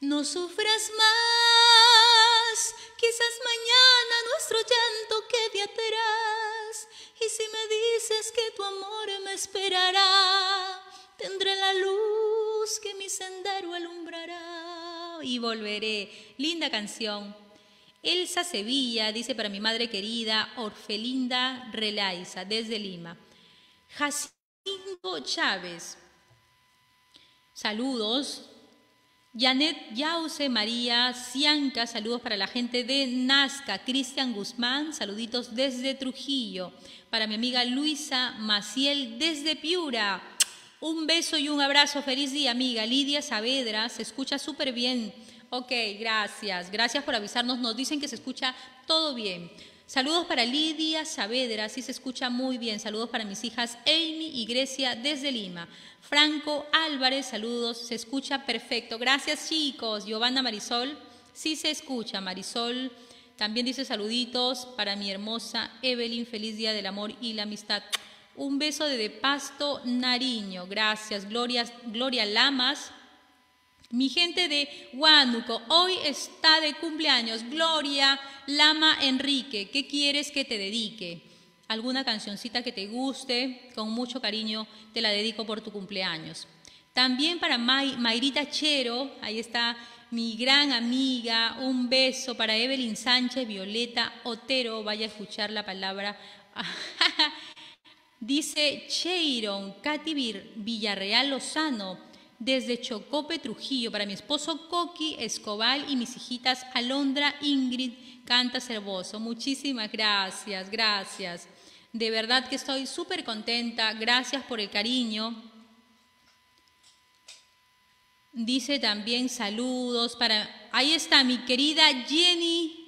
No sufras más, quizás mañana nuestro llanto quede atrás. Y si me dices que tu amor me esperará, tendré la luz que mi sendero alumbrará y volveré. Linda canción. Elsa Sevilla dice para mi madre querida, Orfelinda Relaiza, desde Lima. Jacinto Chávez. Saludos. Janet Yause María Cianca, saludos para la gente de Nazca. Cristian Guzmán, saluditos desde Trujillo. Para mi amiga Luisa Maciel desde Piura. Un beso y un abrazo. Feliz día, amiga. Lidia Saavedra, se escucha súper bien. Ok, gracias. Gracias por avisarnos. Nos dicen que se escucha todo bien. Saludos para Lidia Saavedra, sí se escucha muy bien. Saludos para mis hijas Amy y Grecia desde Lima. Franco Álvarez, saludos, se escucha perfecto. Gracias chicos. Giovanna Marisol, sí se escucha. Marisol también dice saluditos para mi hermosa Evelyn, feliz día del amor y la amistad. Un beso de, de Pasto Nariño, gracias. Gloria, Gloria Lamas, mi gente de Huánuco, hoy está de cumpleaños Gloria Lama Enrique. ¿Qué quieres que te dedique? ¿Alguna cancioncita que te guste? Con mucho cariño te la dedico por tu cumpleaños. También para Mayrita Chero, ahí está mi gran amiga. Un beso para Evelyn Sánchez, Violeta Otero. Vaya a escuchar la palabra. <laughs> Dice Cheiron, Katy Villarreal Lozano desde Chocope, Trujillo, para mi esposo Coqui Escobal y mis hijitas Alondra, Ingrid, Canta Cervoso. Muchísimas gracias, gracias. De verdad que estoy súper contenta. Gracias por el cariño. Dice también saludos para... Ahí está mi querida Jenny,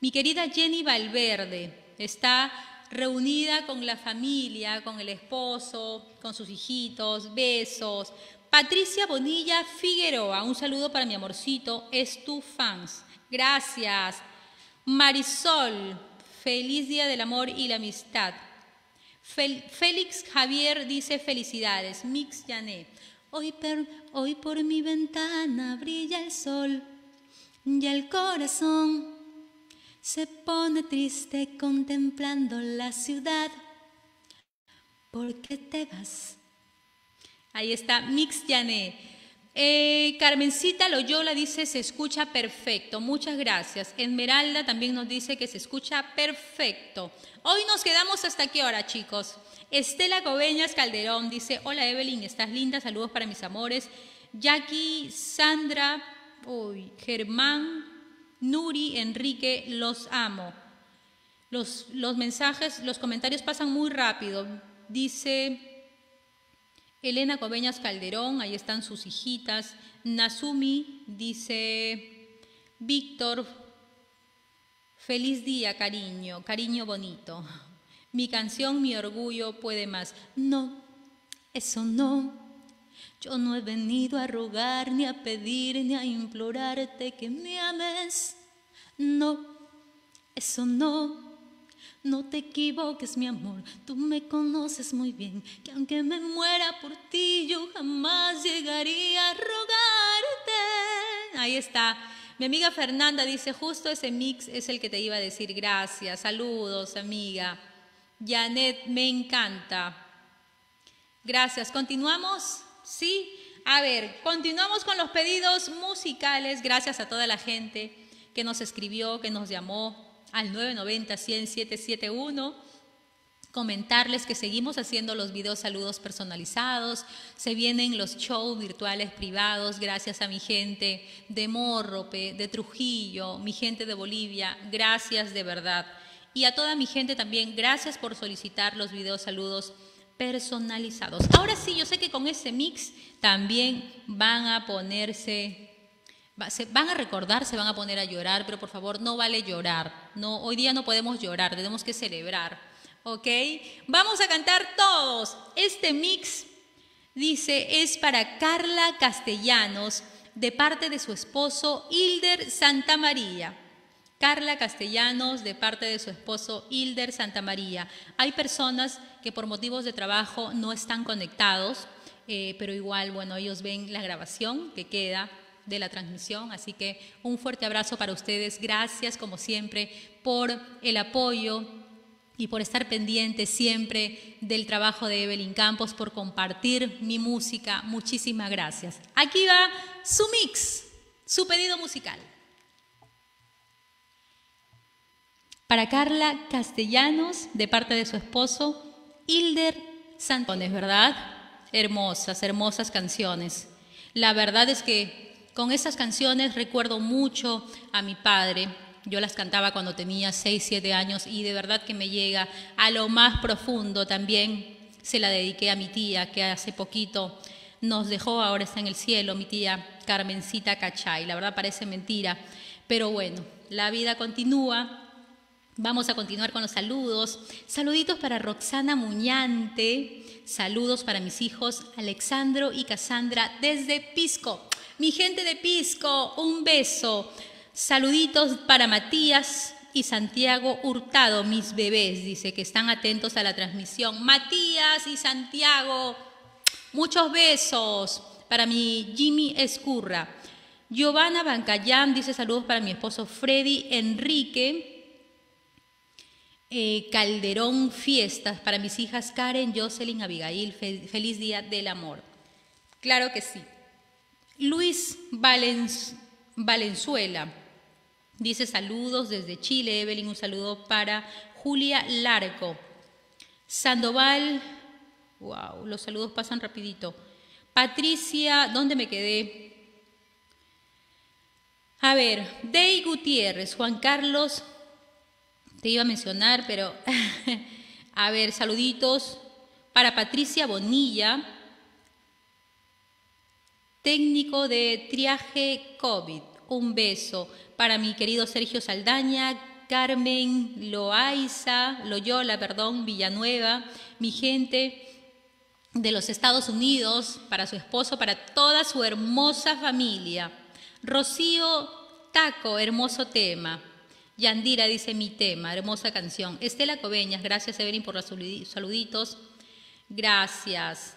mi querida Jenny Valverde. Está reunida con la familia, con el esposo, con sus hijitos. Besos. Patricia Bonilla Figueroa, un saludo para mi amorcito, es tu fans. Gracias. Marisol, feliz día del amor y la amistad. Félix Javier dice felicidades. Mix Janet. Hoy, hoy por mi ventana brilla el sol y el corazón se pone triste contemplando la ciudad. ¿Por qué te vas? Ahí está Mix Yané. Eh, Carmencita Loyola dice, se escucha perfecto. Muchas gracias. Esmeralda también nos dice que se escucha perfecto. Hoy nos quedamos hasta qué hora, chicos. Estela Coveñas Calderón dice, hola Evelyn, estás linda, saludos para mis amores. Jackie, Sandra, uy, Germán, Nuri, Enrique, los amo. Los, los mensajes, los comentarios pasan muy rápido. Dice Elena Coveñas Calderón, ahí están sus hijitas. Nazumi dice, Víctor, feliz día, cariño, cariño bonito. Mi canción, mi orgullo puede más. No, eso no. Yo no he venido a rogar, ni a pedir, ni a implorarte que me ames. No, eso no. No te equivoques, mi amor, tú me conoces muy bien, que aunque me muera por ti, yo jamás llegaría a rogarte. Ahí está. Mi amiga Fernanda dice, justo ese mix es el que te iba a decir gracias. Saludos, amiga. Janet, me encanta. Gracias. ¿Continuamos? ¿Sí? A ver, continuamos con los pedidos musicales. Gracias a toda la gente que nos escribió, que nos llamó, al 990-100-771. Comentarles que seguimos haciendo los videos saludos personalizados. Se vienen los shows virtuales privados gracias a mi gente de Morrope, de Trujillo, mi gente de Bolivia. Gracias de verdad. Y a toda mi gente también, gracias por solicitar los videos saludos personalizados. Ahora sí, yo sé que con ese mix también van a ponerse se van a recordar, se van a poner a llorar, pero por favor no vale llorar. No, hoy día no podemos llorar, tenemos que celebrar. ¿Ok? Vamos a cantar todos. Este mix, dice, es para Carla Castellanos, de parte de su esposo Hilder Santa María. Carla Castellanos, de parte de su esposo Hilder Santa María. Hay personas que por motivos de trabajo no están conectados, eh, pero igual, bueno, ellos ven la grabación que queda de la transmisión. Así que un fuerte abrazo para ustedes. Gracias, como siempre, por el apoyo y por estar pendientes siempre del trabajo de Evelyn Campos, por compartir mi música. Muchísimas gracias. Aquí va su mix, su pedido musical. Para Carla Castellanos, de parte de su esposo, Hilder Santones, ¿verdad? Hermosas, hermosas canciones. La verdad es que con esas canciones recuerdo mucho a mi padre. Yo las cantaba cuando tenía 6, 7 años y de verdad que me llega a lo más profundo. También se la dediqué a mi tía que hace poquito nos dejó, ahora está en el cielo, mi tía Carmencita Cachay. La verdad parece mentira, pero bueno, la vida continúa. Vamos a continuar con los saludos. Saluditos para Roxana Muñante. Saludos para mis hijos Alexandro y Cassandra desde Pisco. Mi gente de Pisco, un beso. Saluditos para Matías y Santiago Hurtado, mis bebés, dice que están atentos a la transmisión. Matías y Santiago, muchos besos para mi Jimmy Escurra. Giovanna Bancayán dice saludos para mi esposo Freddy Enrique. Eh, Calderón Fiestas para mis hijas Karen, Jocelyn, Abigail. feliz día del amor. Claro que sí. Luis Valenzuela dice saludos desde Chile. Evelyn, un saludo para Julia Larco. Sandoval, wow, los saludos pasan rapidito. Patricia, ¿dónde me quedé? A ver, Dey Gutiérrez, Juan Carlos, te iba a mencionar, pero <laughs> a ver, saluditos para Patricia Bonilla, técnico de triaje COVID. Un beso para mi querido Sergio Saldaña, Carmen Loaiza, Loyola, perdón, Villanueva, mi gente de los Estados Unidos, para su esposo, para toda su hermosa familia. Rocío Taco, hermoso tema. Yandira dice mi tema, hermosa canción. Estela Coveñas, gracias Evelyn por los saluditos. Gracias.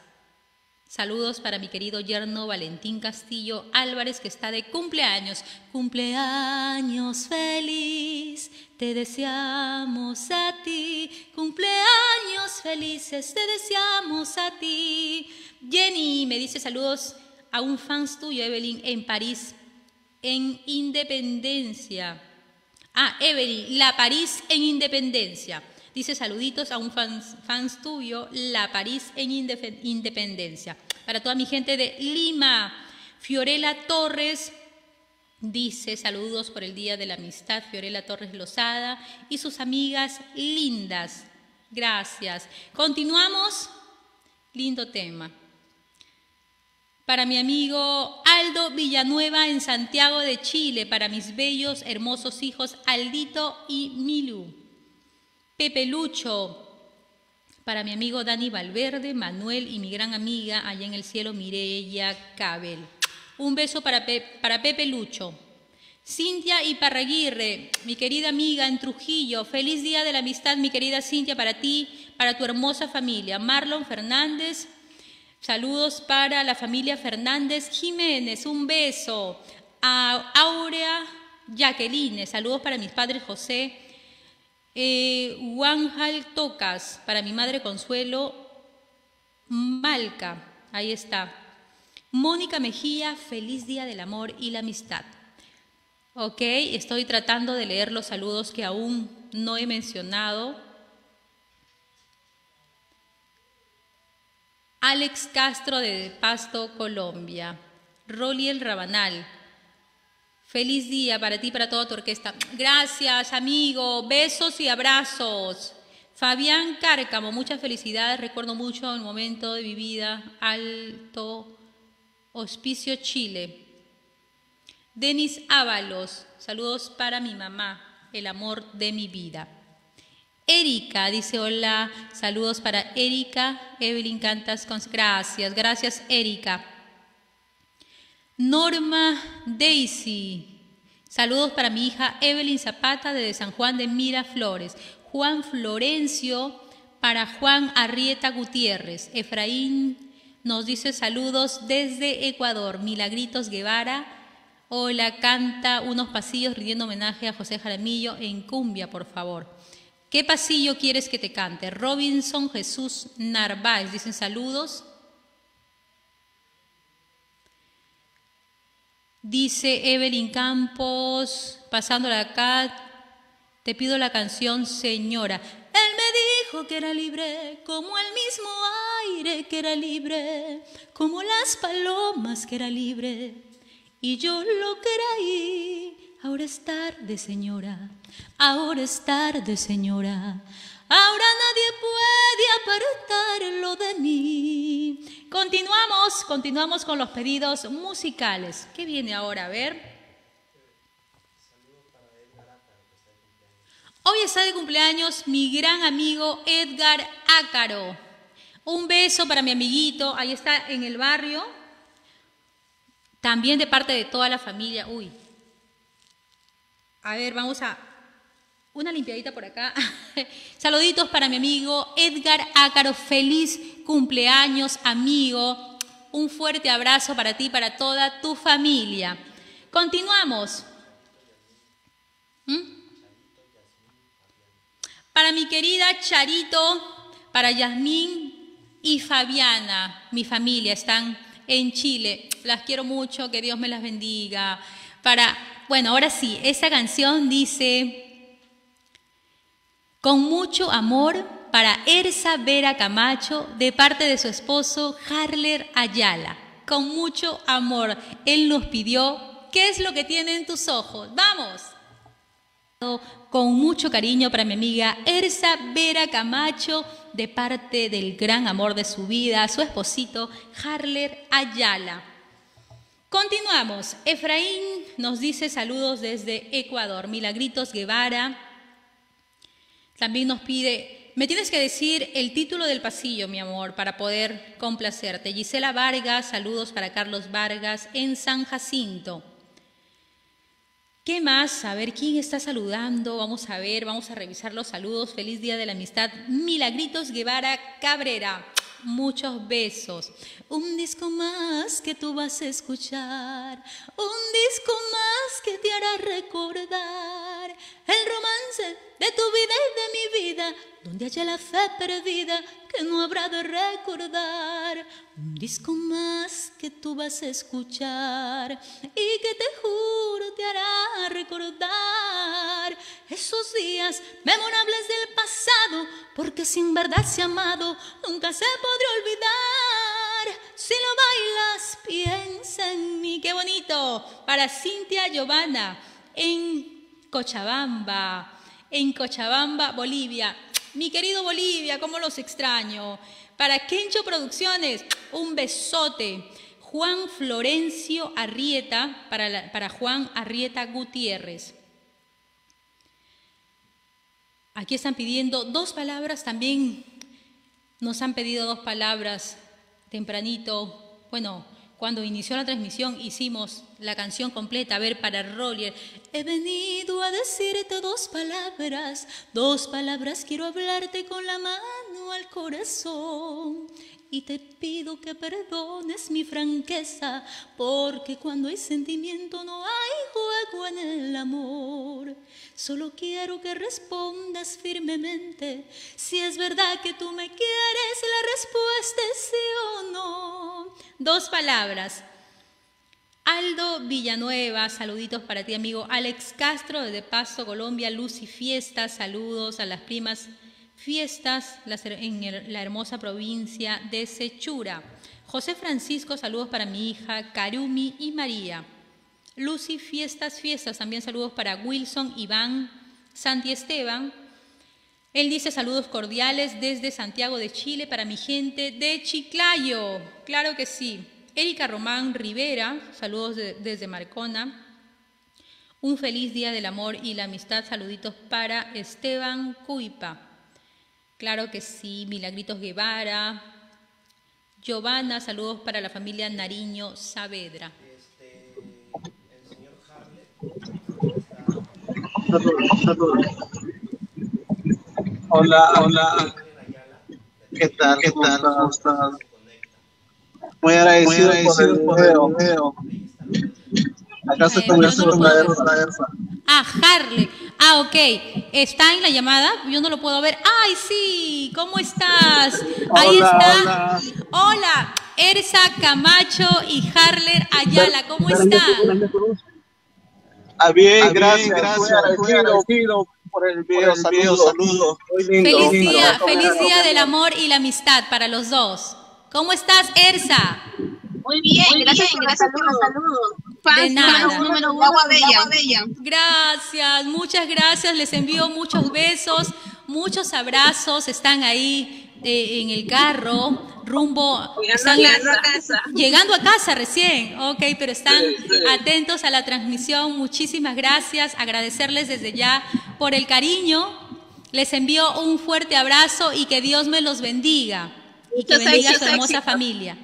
Saludos para mi querido yerno Valentín Castillo Álvarez, que está de cumpleaños. Cumpleaños feliz, te deseamos a ti. Cumpleaños felices, te deseamos a ti. Jenny me dice saludos a un fans tuyo, Evelyn, en París, en Independencia. Ah, Evelyn, La París en Independencia. Dice saluditos a un fans, fans tuyo, La París en Independencia. Para toda mi gente de Lima, Fiorella Torres, Dice saludos por el Día de la Amistad, Fiorella Torres Lozada y sus amigas lindas. Gracias. Continuamos. Lindo tema. Para mi amigo Aldo Villanueva en Santiago de Chile, para mis bellos, hermosos hijos Aldito y Milu. Pepe Lucho, para mi amigo Dani Valverde, Manuel y mi gran amiga allá en el cielo, Mireya Cabel. Un beso para, para Pepe Lucho. Cintia Iparraguirre, mi querida amiga en Trujillo, feliz día de la amistad, mi querida Cintia, para ti, para tu hermosa familia. Marlon Fernández, saludos para la familia Fernández Jiménez, un beso. A Aurea Jacqueline, saludos para mis padres José. Eh, Juanjal Tocas, para mi madre Consuelo Malca, ahí está. Mónica Mejía, feliz día del amor y la amistad. Ok, estoy tratando de leer los saludos que aún no he mencionado. Alex Castro de Pasto, Colombia. Roliel Rabanal. Feliz día para ti, para toda tu orquesta. Gracias, amigo. Besos y abrazos. Fabián Cárcamo, muchas felicidades. Recuerdo mucho el momento de mi vida. Alto Hospicio Chile. Denis Ábalos, saludos para mi mamá, el amor de mi vida. Erika dice hola, saludos para Erika. Evelyn Cantas, gracias, gracias Erika. Norma Daisy, saludos para mi hija Evelyn Zapata de San Juan de Miraflores. Juan Florencio para Juan Arrieta Gutiérrez. Efraín nos dice saludos desde Ecuador. Milagritos Guevara. Hola, canta unos pasillos rindiendo homenaje a José Jaramillo en cumbia, por favor. ¿Qué pasillo quieres que te cante? Robinson Jesús Narváez. Dicen saludos. Dice Evelyn Campos, pasándola acá, te pido la canción Señora. Él me dijo que era libre, como el mismo aire que era libre, como las palomas que era libre. Y yo lo creí, ahora es tarde, señora, ahora es tarde, señora. Ahora nadie puede apartarlo de mí. Continuamos, continuamos con los pedidos musicales. ¿Qué viene ahora? A ver. Hoy está de cumpleaños mi gran amigo Edgar Ácaro. Un beso para mi amiguito, ahí está en el barrio. También de parte de toda la familia. Uy. A ver, vamos a una limpiadita por acá. <laughs> Saluditos para mi amigo Edgar Ácaro. Feliz cumpleaños, amigo. Un fuerte abrazo para ti, para toda tu familia. Continuamos. ¿Mm? Para mi querida Charito, para Yasmín y Fabiana, mi familia, están en Chile. Las quiero mucho, que Dios me las bendiga. Para, bueno, ahora sí, esta canción dice, con mucho amor para Ersa Vera Camacho, de parte de su esposo Harler Ayala. Con mucho amor, él nos pidió, ¿qué es lo que tienen tus ojos? Vamos con mucho cariño para mi amiga Ersa Vera Camacho, de parte del gran amor de su vida, su esposito Harler Ayala. Continuamos. Efraín nos dice saludos desde Ecuador. Milagritos Guevara también nos pide, me tienes que decir el título del pasillo, mi amor, para poder complacerte. Gisela Vargas, saludos para Carlos Vargas en San Jacinto. ¿Qué más? A ver quién está saludando. Vamos a ver, vamos a revisar los saludos. Feliz Día de la Amistad. Milagritos Guevara Cabrera. Muchos besos. Un disco más que tú vas a escuchar. Un disco más que te hará recordar el romance de tu vida y de mi vida, donde haya la fe perdida que no habrá de recordar. Un disco más que tú vas a escuchar y que te juro te hará recordar esos días memorables del pasado, porque sin verdad se amado nunca se podrá olvidar. Si lo bailas, piensa en mí. Qué bonito. Para Cintia Giovanna en Cochabamba, en Cochabamba, Bolivia. Mi querido Bolivia, cómo los extraño. Para Kencho Producciones, un besote. Juan Florencio Arrieta, para, para Juan Arrieta Gutiérrez. Aquí están pidiendo dos palabras, también nos han pedido dos palabras tempranito. Bueno, cuando inició la transmisión hicimos la canción completa, a ver, para Roller. He venido a decirte dos palabras, dos palabras quiero hablarte con la mano al corazón. Y te pido que perdones mi franqueza, porque cuando hay sentimiento no hay juego en el amor. Solo quiero que respondas firmemente si es verdad que tú me quieres, la respuesta es sí o no. Dos palabras. Aldo Villanueva, saluditos para ti amigo. Alex Castro de Paso, Colombia. Lucy Fiestas, saludos a las primas Fiestas en la hermosa provincia de Sechura. José Francisco, saludos para mi hija Karumi y María. Lucy, fiestas, fiestas. También saludos para Wilson, Iván, Santi Esteban. Él dice saludos cordiales desde Santiago de Chile para mi gente de Chiclayo. Claro que sí. Erika Román Rivera, saludos desde Marcona. Un feliz día del amor y la amistad. Saluditos para Esteban Cuipa. Claro que sí. Milagritos Guevara. Giovanna, saludos para la familia Nariño Saavedra. Hola, hola. ¿Qué tal? ¿Qué tal? ¿Cómo estás? Muy agradecido, por el video. Acá se con la Erfa. Ah, Harley. Ah, ok. ¿Está en la llamada? Yo no lo puedo ver. ¡Ay, sí! ¿Cómo estás? Ahí está. Hola. hola. Ersa Camacho y Harler Ayala. ¿Cómo están? Ah, bien, gracias, gracias. Muy agradecido por el video. Saludos. Saludo. Feliz día, feliz día del amor y la amistad para los dos. ¿Cómo estás, Ersa? Muy bien, gracias, gracias por los saludos. de nada. Gracias, muchas gracias. Les envío muchos besos, muchos abrazos. Están ahí eh, en el carro, rumbo. Llegando, a casa. Llegando a casa recién, ok, pero están atentos a la transmisión. Muchísimas gracias. Agradecerles desde ya por el cariño. Les envío un fuerte abrazo y que Dios me los bendiga. Y que bendiga a su hermosa familia.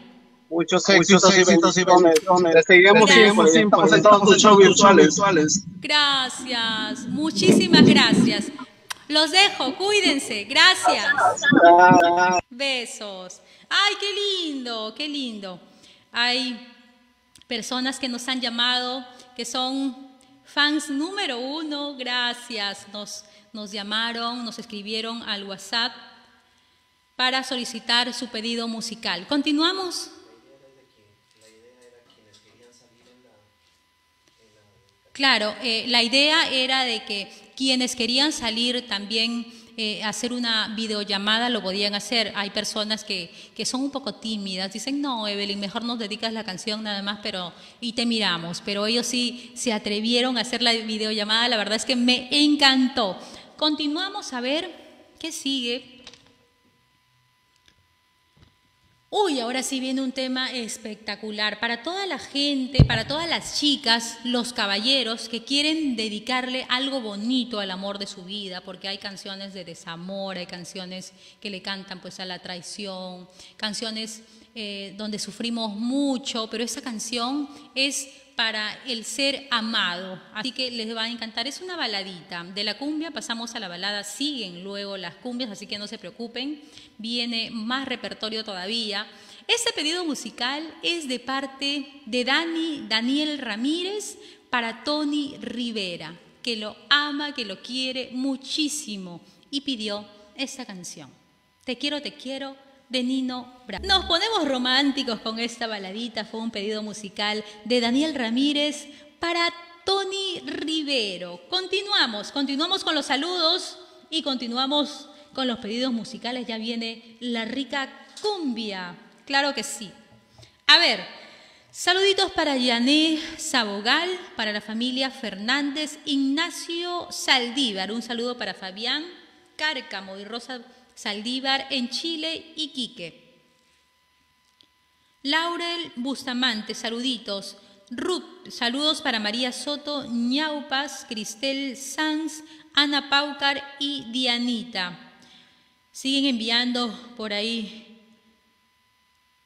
Muchos éxitos, y bendiciones. seguimos siempre, en todos shows virtuales. Gracias, muchísimas gracias. Los dejo, cuídense, gracias. Besos. Ay, qué lindo, qué lindo. Hay personas que nos han llamado, que son fans número uno, gracias. Nos, nos llamaron, nos escribieron al WhatsApp para solicitar su pedido musical. Continuamos. Claro, eh, la idea era de que quienes querían salir también eh, hacer una videollamada lo podían hacer. Hay personas que, que, son un poco tímidas, dicen, no, Evelyn, mejor nos dedicas la canción nada más, pero y te miramos. Pero ellos sí se atrevieron a hacer la videollamada, la verdad es que me encantó. Continuamos a ver qué sigue. Uy, ahora sí viene un tema espectacular para toda la gente, para todas las chicas, los caballeros que quieren dedicarle algo bonito al amor de su vida, porque hay canciones de desamor, hay canciones que le cantan pues a la traición, canciones eh, donde sufrimos mucho, pero esa canción es para el ser amado. Así que les va a encantar. Es una baladita. De la cumbia pasamos a la balada. Siguen luego las cumbias, así que no se preocupen. Viene más repertorio todavía. Este pedido musical es de parte de Dani Daniel Ramírez para Tony Rivera, que lo ama, que lo quiere muchísimo y pidió esta canción. Te quiero, te quiero de Nino Bravo. Nos ponemos románticos con esta baladita, fue un pedido musical de Daniel Ramírez para Tony Rivero. Continuamos, continuamos con los saludos y continuamos con los pedidos musicales. Ya viene la rica cumbia, claro que sí. A ver, saluditos para Yané Sabogal, para la familia Fernández, Ignacio Saldívar, un saludo para Fabián Cárcamo y Rosa Saldívar en Chile, y Quique. Laurel Bustamante, saluditos. Ruth, saludos para María Soto, Ñaupas, Cristel Sanz, Ana Paucar y Dianita. Siguen enviando por ahí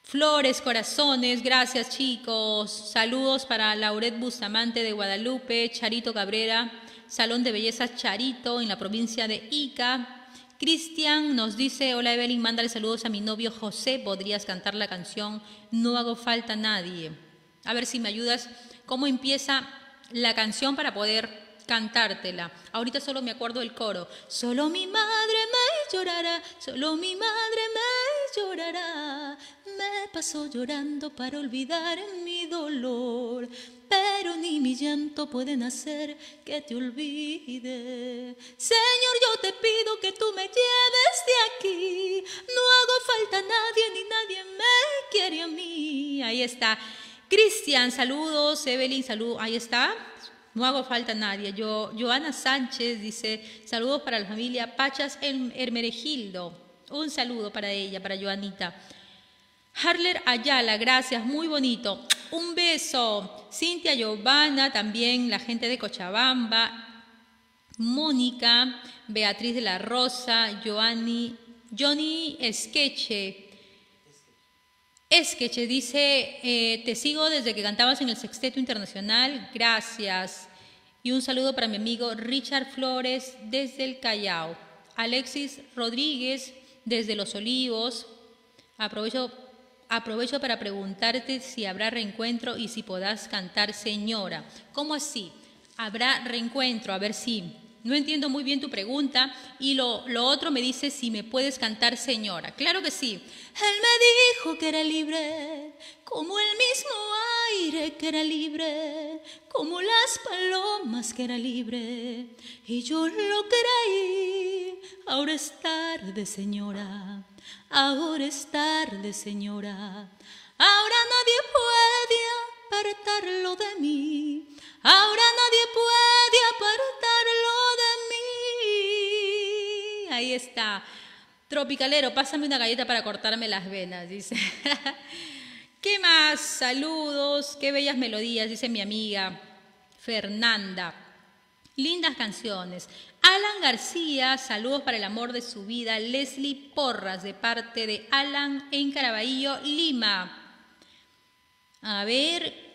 flores, corazones. Gracias chicos. Saludos para Lauret Bustamante de Guadalupe, Charito Cabrera, Salón de Belleza Charito en la provincia de Ica. Cristian nos dice, hola Evelyn, mándale saludos a mi novio José, podrías cantar la canción No hago falta a nadie. A ver si me ayudas, cómo empieza la canción para poder cantártela. Ahorita solo me acuerdo el coro. Solo mi madre me llorará, solo mi madre me llorará. Me paso llorando para olvidar mi dolor pero ni mi llanto pueden hacer que te olvide. Señor, yo te pido que tú me lleves de aquí. No hago falta a nadie ni nadie me quiere a mí. Ahí está. Cristian, saludos. Evelyn, saludos. Ahí está. No hago falta a nadie. Yo, Joana Sánchez dice, saludos para la familia Pachas Hermeregildo. Un saludo para ella, para Joanita. Harler Ayala, gracias, muy bonito. Un beso. Cintia Giovanna, también la gente de Cochabamba. Mónica, Beatriz de la Rosa, Joanny, Johnny Esqueche. Esqueche dice, eh, te sigo desde que cantabas en el Sexteto Internacional, gracias. Y un saludo para mi amigo Richard Flores desde el Callao. Alexis Rodríguez desde Los Olivos. Aprovecho aprovecho para preguntarte si habrá reencuentro y si podás cantar Señora. ¿Cómo así? Habrá reencuentro, a ver si. No entiendo muy bien tu pregunta y lo, lo otro me dice si me puedes cantar Señora. Claro que sí. Él me dijo que era libre, como el mismo aire que era libre, como las palomas que era libre. Y yo lo creí, ahora es tarde, Señora ahora es tarde, señora. Ahora nadie puede apartarlo de mí. Ahora nadie puede apartarlo de mí. Ahí está. Tropicalero, pásame una galleta para cortarme las venas, dice. <laughs> ¿Qué más? Saludos, qué bellas melodías, dice mi amiga Fernanda. Lindas canciones. Alan García, saludos para el amor de su vida. Leslie Porras, de parte de Alan en Caraballo, Lima. A ver,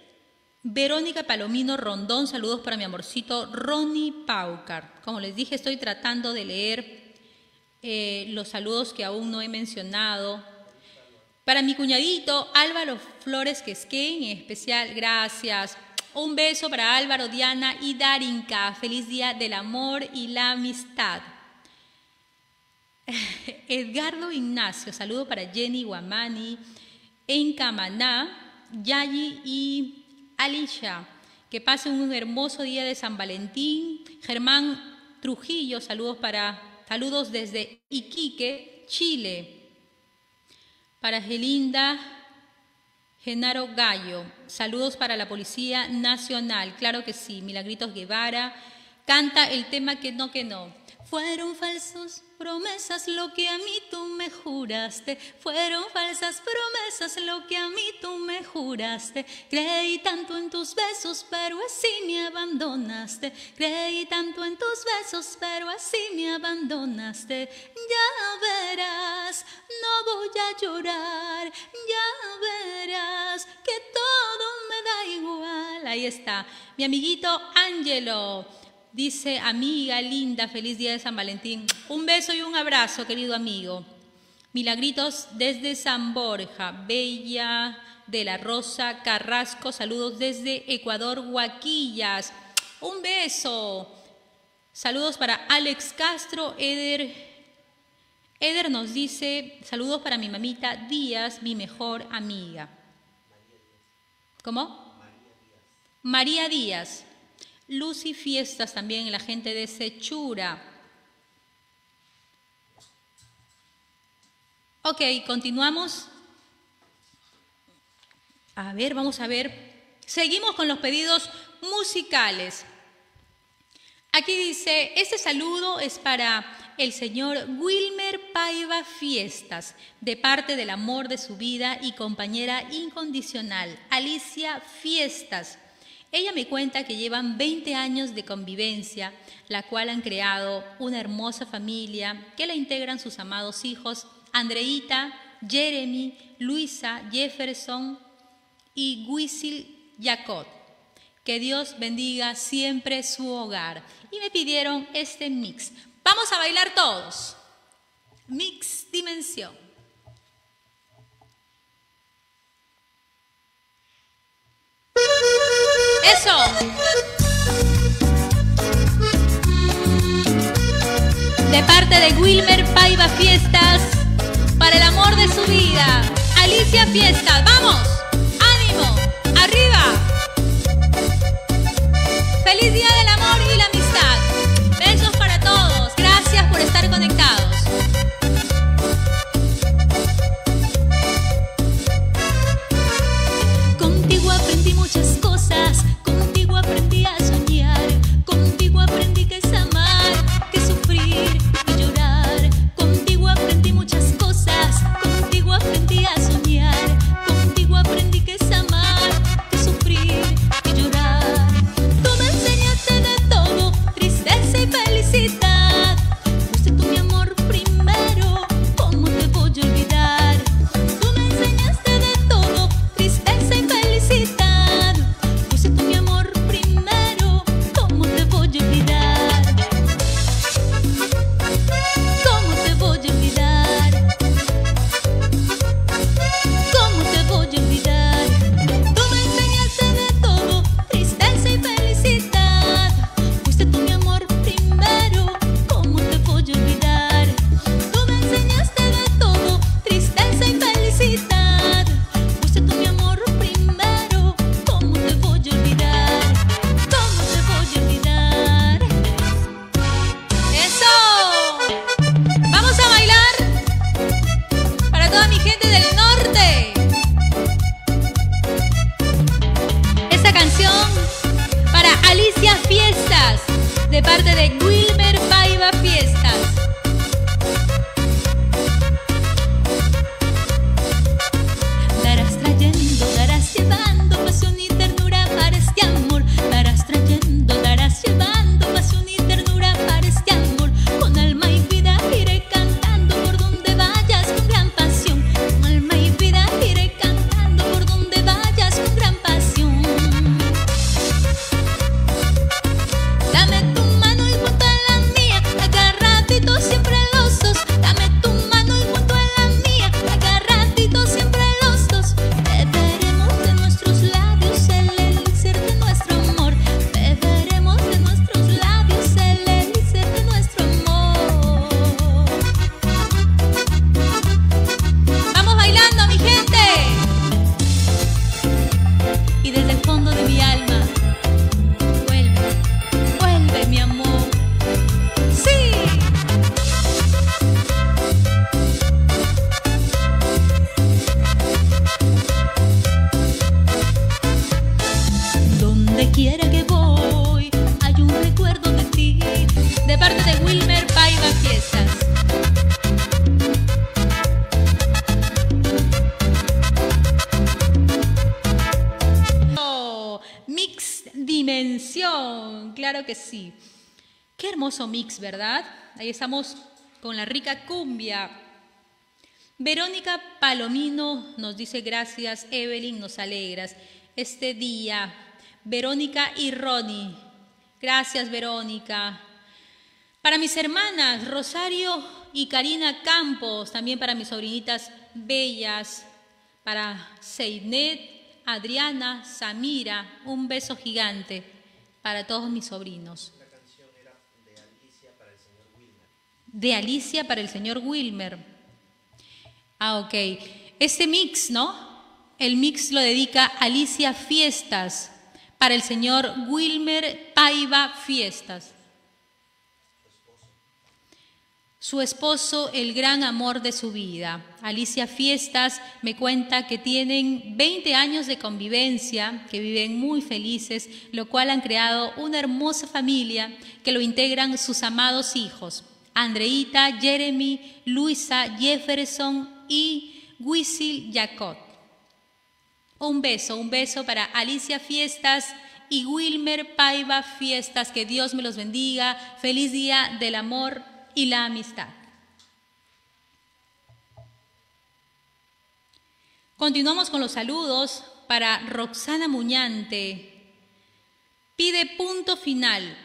Verónica Palomino Rondón, saludos para mi amorcito Ronnie Paucar. Como les dije, estoy tratando de leer eh, los saludos que aún no he mencionado. Para mi cuñadito Álvaro Flores Quesquén, en especial, gracias. Un beso para Álvaro, Diana y Darinka. Feliz día del amor y la amistad. <laughs> Edgardo Ignacio, saludo para Jenny Guamani, Encamaná, Yayi y Alicia. Que pasen un hermoso día de San Valentín. Germán Trujillo, saludos para saludos desde Iquique, Chile. Para Gelinda Genaro Gallo, saludos para la Policía Nacional, claro que sí, Milagritos Guevara, canta el tema que no, que no. Fueron falsas promesas lo que a mí tú me juraste. Fueron falsas promesas lo que a mí tú me juraste. Creí tanto en tus besos, pero así me abandonaste. Creí tanto en tus besos, pero así me abandonaste. Ya verás, no voy a llorar. Ya verás que todo me da igual. Ahí está, mi amiguito Angelo. Dice, amiga linda, feliz día de San Valentín. Un beso y un abrazo, querido amigo. Milagritos desde San Borja, Bella de la Rosa Carrasco, saludos desde Ecuador, Huaquillas. Un beso. Saludos para Alex Castro, Eder. Eder nos dice, saludos para mi mamita Díaz, mi mejor amiga. ¿Cómo? María Díaz. Lucy Fiestas también, la gente de Sechura. Ok, continuamos. A ver, vamos a ver. Seguimos con los pedidos musicales. Aquí dice, este saludo es para el señor Wilmer Paiva Fiestas, de parte del amor de su vida y compañera incondicional, Alicia Fiestas. Ella me cuenta que llevan 20 años de convivencia, la cual han creado una hermosa familia que la integran sus amados hijos, Andreita, Jeremy, Luisa, Jefferson y Wisil Jacob. Que Dios bendiga siempre su hogar. Y me pidieron este mix. Vamos a bailar todos. Mix Dimensión. <laughs> Eso. De parte de Wilmer Paiva Fiestas, para el amor de su vida, Alicia Fiestas, vamos, ánimo, arriba. Feliz día del amor hermoso mix, ¿verdad? Ahí estamos con la rica cumbia. Verónica Palomino nos dice gracias, Evelyn, nos alegras este día. Verónica y Ronnie, gracias Verónica. Para mis hermanas, Rosario y Karina Campos, también para mis sobrinitas bellas, para Seinet, Adriana, Samira, un beso gigante para todos mis sobrinos. La canción era de Alicia para el señor Wilmer. De Alicia para el señor Wilmer. Ah, ok. Este mix, ¿no? El mix lo dedica Alicia Fiestas para el señor Wilmer Paiva Fiestas. Su esposo, el gran amor de su vida. Alicia Fiestas me cuenta que tienen 20 años de convivencia, que viven muy felices, lo cual han creado una hermosa familia que lo integran sus amados hijos, Andreita, Jeremy, Luisa, Jefferson y Wisil Jacot. Un beso, un beso para Alicia Fiestas y Wilmer Paiva Fiestas. Que Dios me los bendiga. Feliz día del amor y la amistad. Continuamos con los saludos para Roxana Muñante. Pide punto final.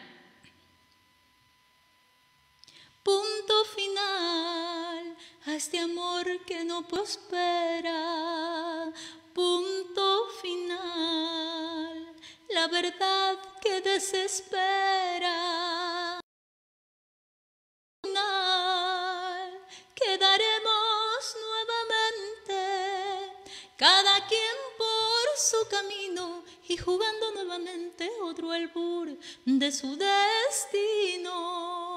Punto final a este amor que no prospera. Punto final, la verdad que desespera. quedaremos nuevamente, cada quien por su camino y jugando nuevamente otro albur de su destino.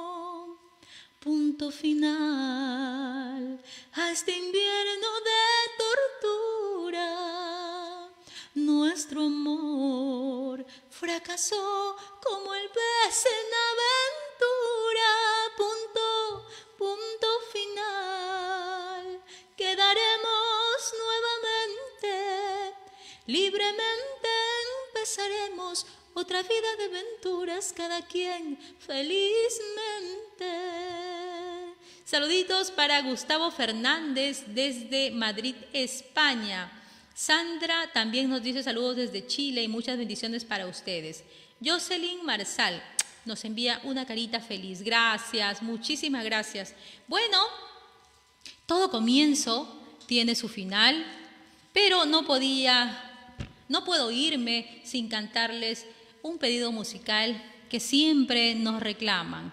Punto final a este invierno de tortura. Nuestro amor fracasó como el pez en aventura. Punto, punto final. Quedaremos nuevamente, libremente empezaremos otra vida de aventuras, cada quien felizmente. Saluditos para Gustavo Fernández desde Madrid, España. Sandra también nos dice saludos desde Chile y muchas bendiciones para ustedes. Jocelyn Marsal nos envía una carita feliz. Gracias, muchísimas gracias. Bueno, todo comienzo tiene su final, pero no podía, no puedo irme sin cantarles un pedido musical que siempre nos reclaman.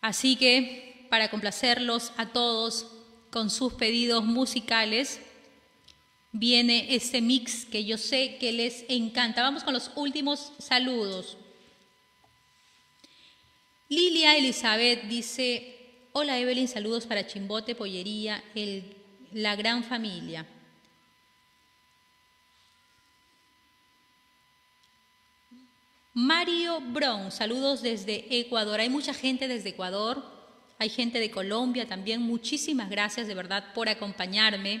Así que, para complacerlos a todos con sus pedidos musicales, viene este mix que yo sé que les encanta. Vamos con los últimos saludos. Lilia Elizabeth dice, hola Evelyn, saludos para Chimbote, Pollería, el, la gran familia. Mario Brown, saludos desde Ecuador. Hay mucha gente desde Ecuador, hay gente de Colombia también. Muchísimas gracias de verdad por acompañarme.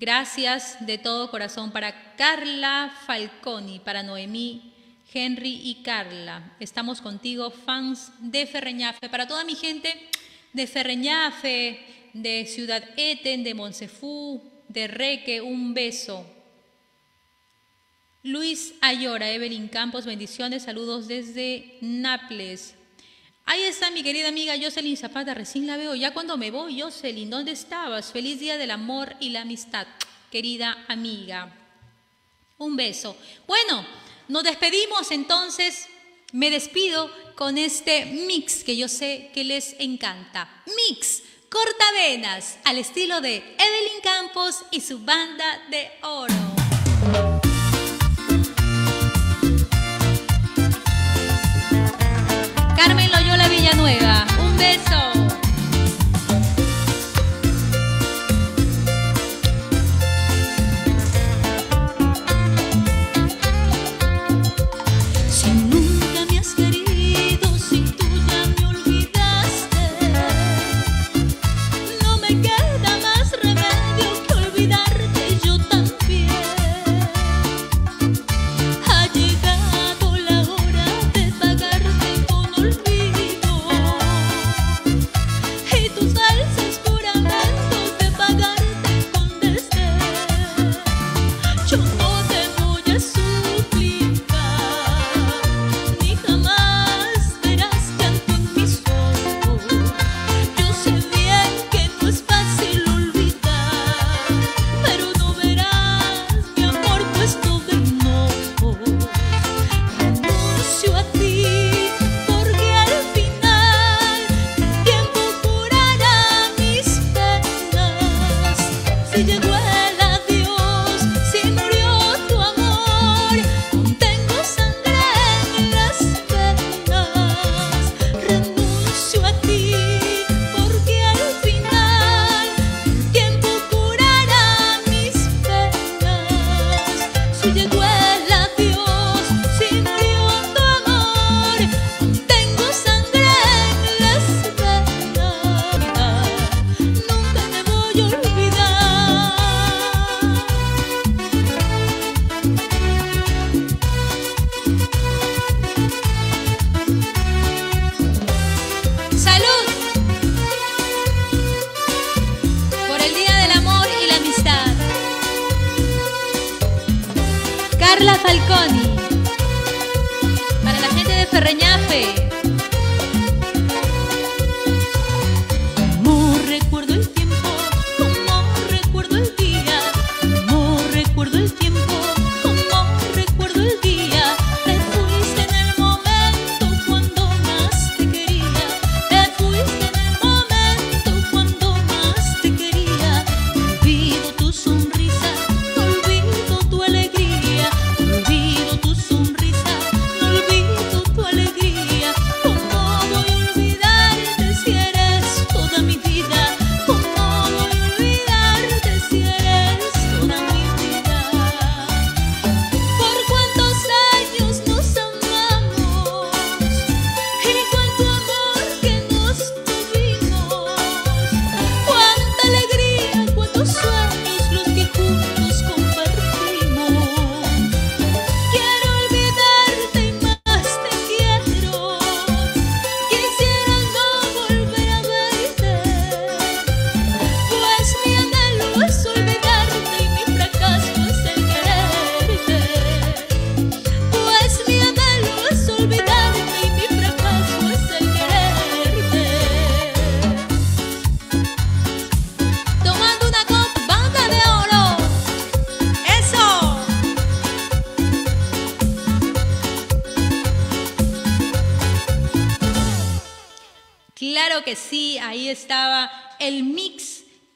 Gracias de todo corazón para Carla Falconi, para Noemí, Henry y Carla. Estamos contigo, fans de Ferreñafe. Para toda mi gente de Ferreñafe, de Ciudad Eten, de Monsefú, de Reque, un beso. Luis Ayora, Evelyn Campos, bendiciones, saludos desde Naples. Ahí está mi querida amiga Jocelyn Zapata, recién la veo. Ya cuando me voy, Jocelyn, ¿dónde estabas? Feliz día del amor y la amistad, querida amiga. Un beso. Bueno, nos despedimos entonces. Me despido con este mix que yo sé que les encanta. Mix cortavenas al estilo de Evelyn Campos y su banda de oro.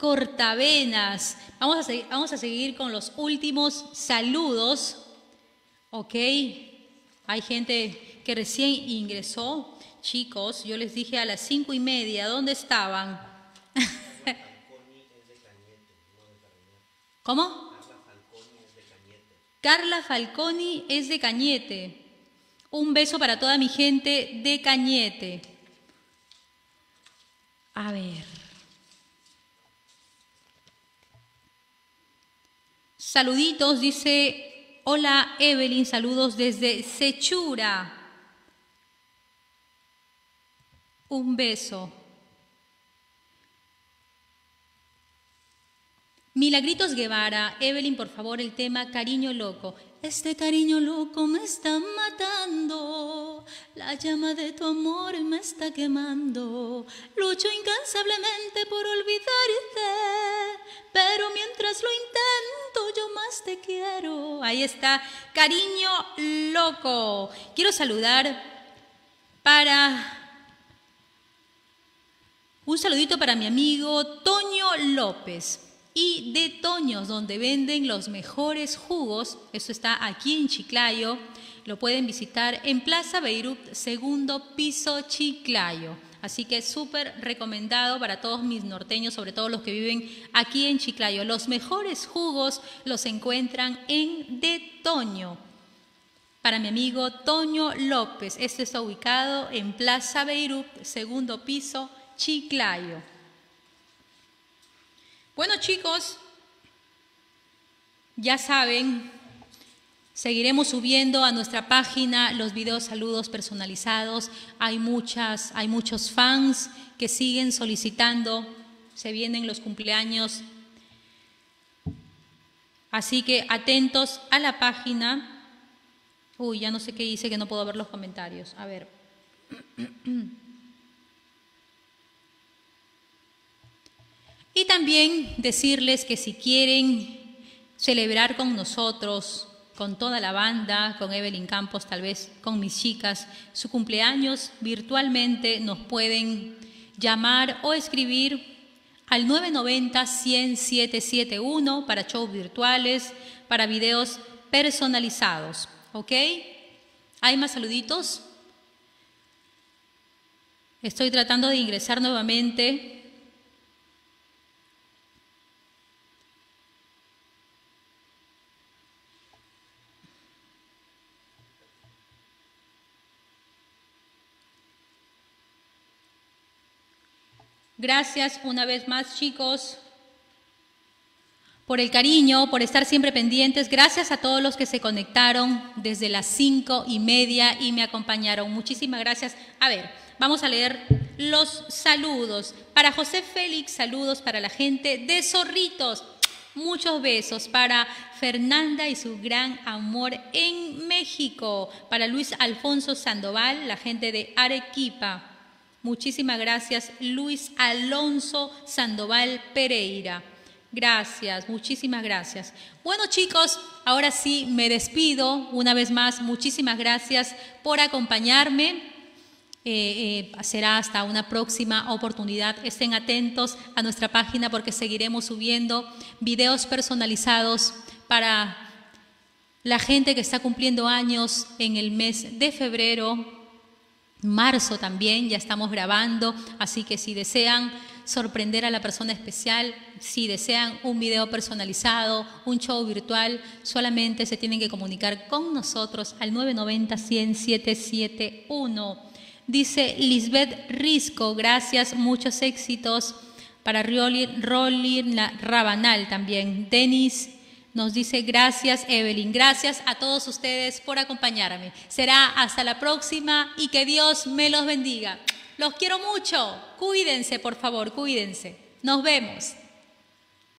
Cortavenas. Vamos a, seguir, vamos a seguir con los últimos saludos. Ok, hay gente que recién ingresó. Chicos, yo les dije a las cinco y media, ¿dónde estaban? <laughs> ¿Cómo? Carla Falconi es de Cañete. Un beso para toda mi gente de Cañete. A ver. Saluditos, dice, hola Evelyn, saludos desde Sechura. Un beso. Milagritos Guevara, Evelyn, por favor, el tema Cariño Loco. Este cariño loco me está matando, la llama de tu amor me está quemando. Lucho incansablemente por olvidarte, pero mientras lo intento yo más te quiero. Ahí está, cariño loco. Quiero saludar para... Un saludito para mi amigo Toño López y de Toños, donde venden los mejores jugos. Eso está aquí en Chiclayo. Lo pueden visitar en Plaza Beirut, segundo piso Chiclayo. Así que súper recomendado para todos mis norteños, sobre todo los que viven aquí en Chiclayo. Los mejores jugos los encuentran en De Toño. Para mi amigo Toño López. Este está ubicado en Plaza Beirut, segundo piso Chiclayo. Bueno chicos, ya saben, seguiremos subiendo a nuestra página los videos saludos personalizados. Hay muchas, hay muchos fans que siguen solicitando. Se vienen los cumpleaños. Así que atentos a la página. Uy, ya no sé qué hice que no puedo ver los comentarios. A ver. <clears throat> Y también decirles que si quieren celebrar con nosotros, con toda la banda, con Evelyn Campos, tal vez con mis chicas, su cumpleaños virtualmente, nos pueden llamar o escribir al 990-100-771 para shows virtuales, para videos personalizados. ¿Ok? ¿Hay más saluditos? Estoy tratando de ingresar nuevamente Gracias una vez más, chicos, por el cariño, por estar siempre pendientes. Gracias a todos los que se conectaron desde las cinco y media y me acompañaron. Muchísimas gracias. A ver, vamos a leer los saludos. Para José Félix, saludos para la gente de Zorritos. Muchos besos para Fernanda y su gran amor en México. Para Luis Alfonso Sandoval, la gente de Arequipa. Muchísimas gracias, Luis Alonso Sandoval Pereira. Gracias, muchísimas gracias. Bueno chicos, ahora sí me despido una vez más. Muchísimas gracias por acompañarme. Eh, eh, será hasta una próxima oportunidad. Estén atentos a nuestra página porque seguiremos subiendo videos personalizados para la gente que está cumpliendo años en el mes de febrero Marzo también ya estamos grabando, así que si desean sorprender a la persona especial, si desean un video personalizado, un show virtual, solamente se tienen que comunicar con nosotros al 990-100-771. Dice Lisbeth Risco, gracias, muchos éxitos para Rolly Rabanal también. Denis nos dice gracias Evelyn, gracias a todos ustedes por acompañarme. Será hasta la próxima y que Dios me los bendiga. Los quiero mucho. Cuídense, por favor, cuídense. Nos vemos.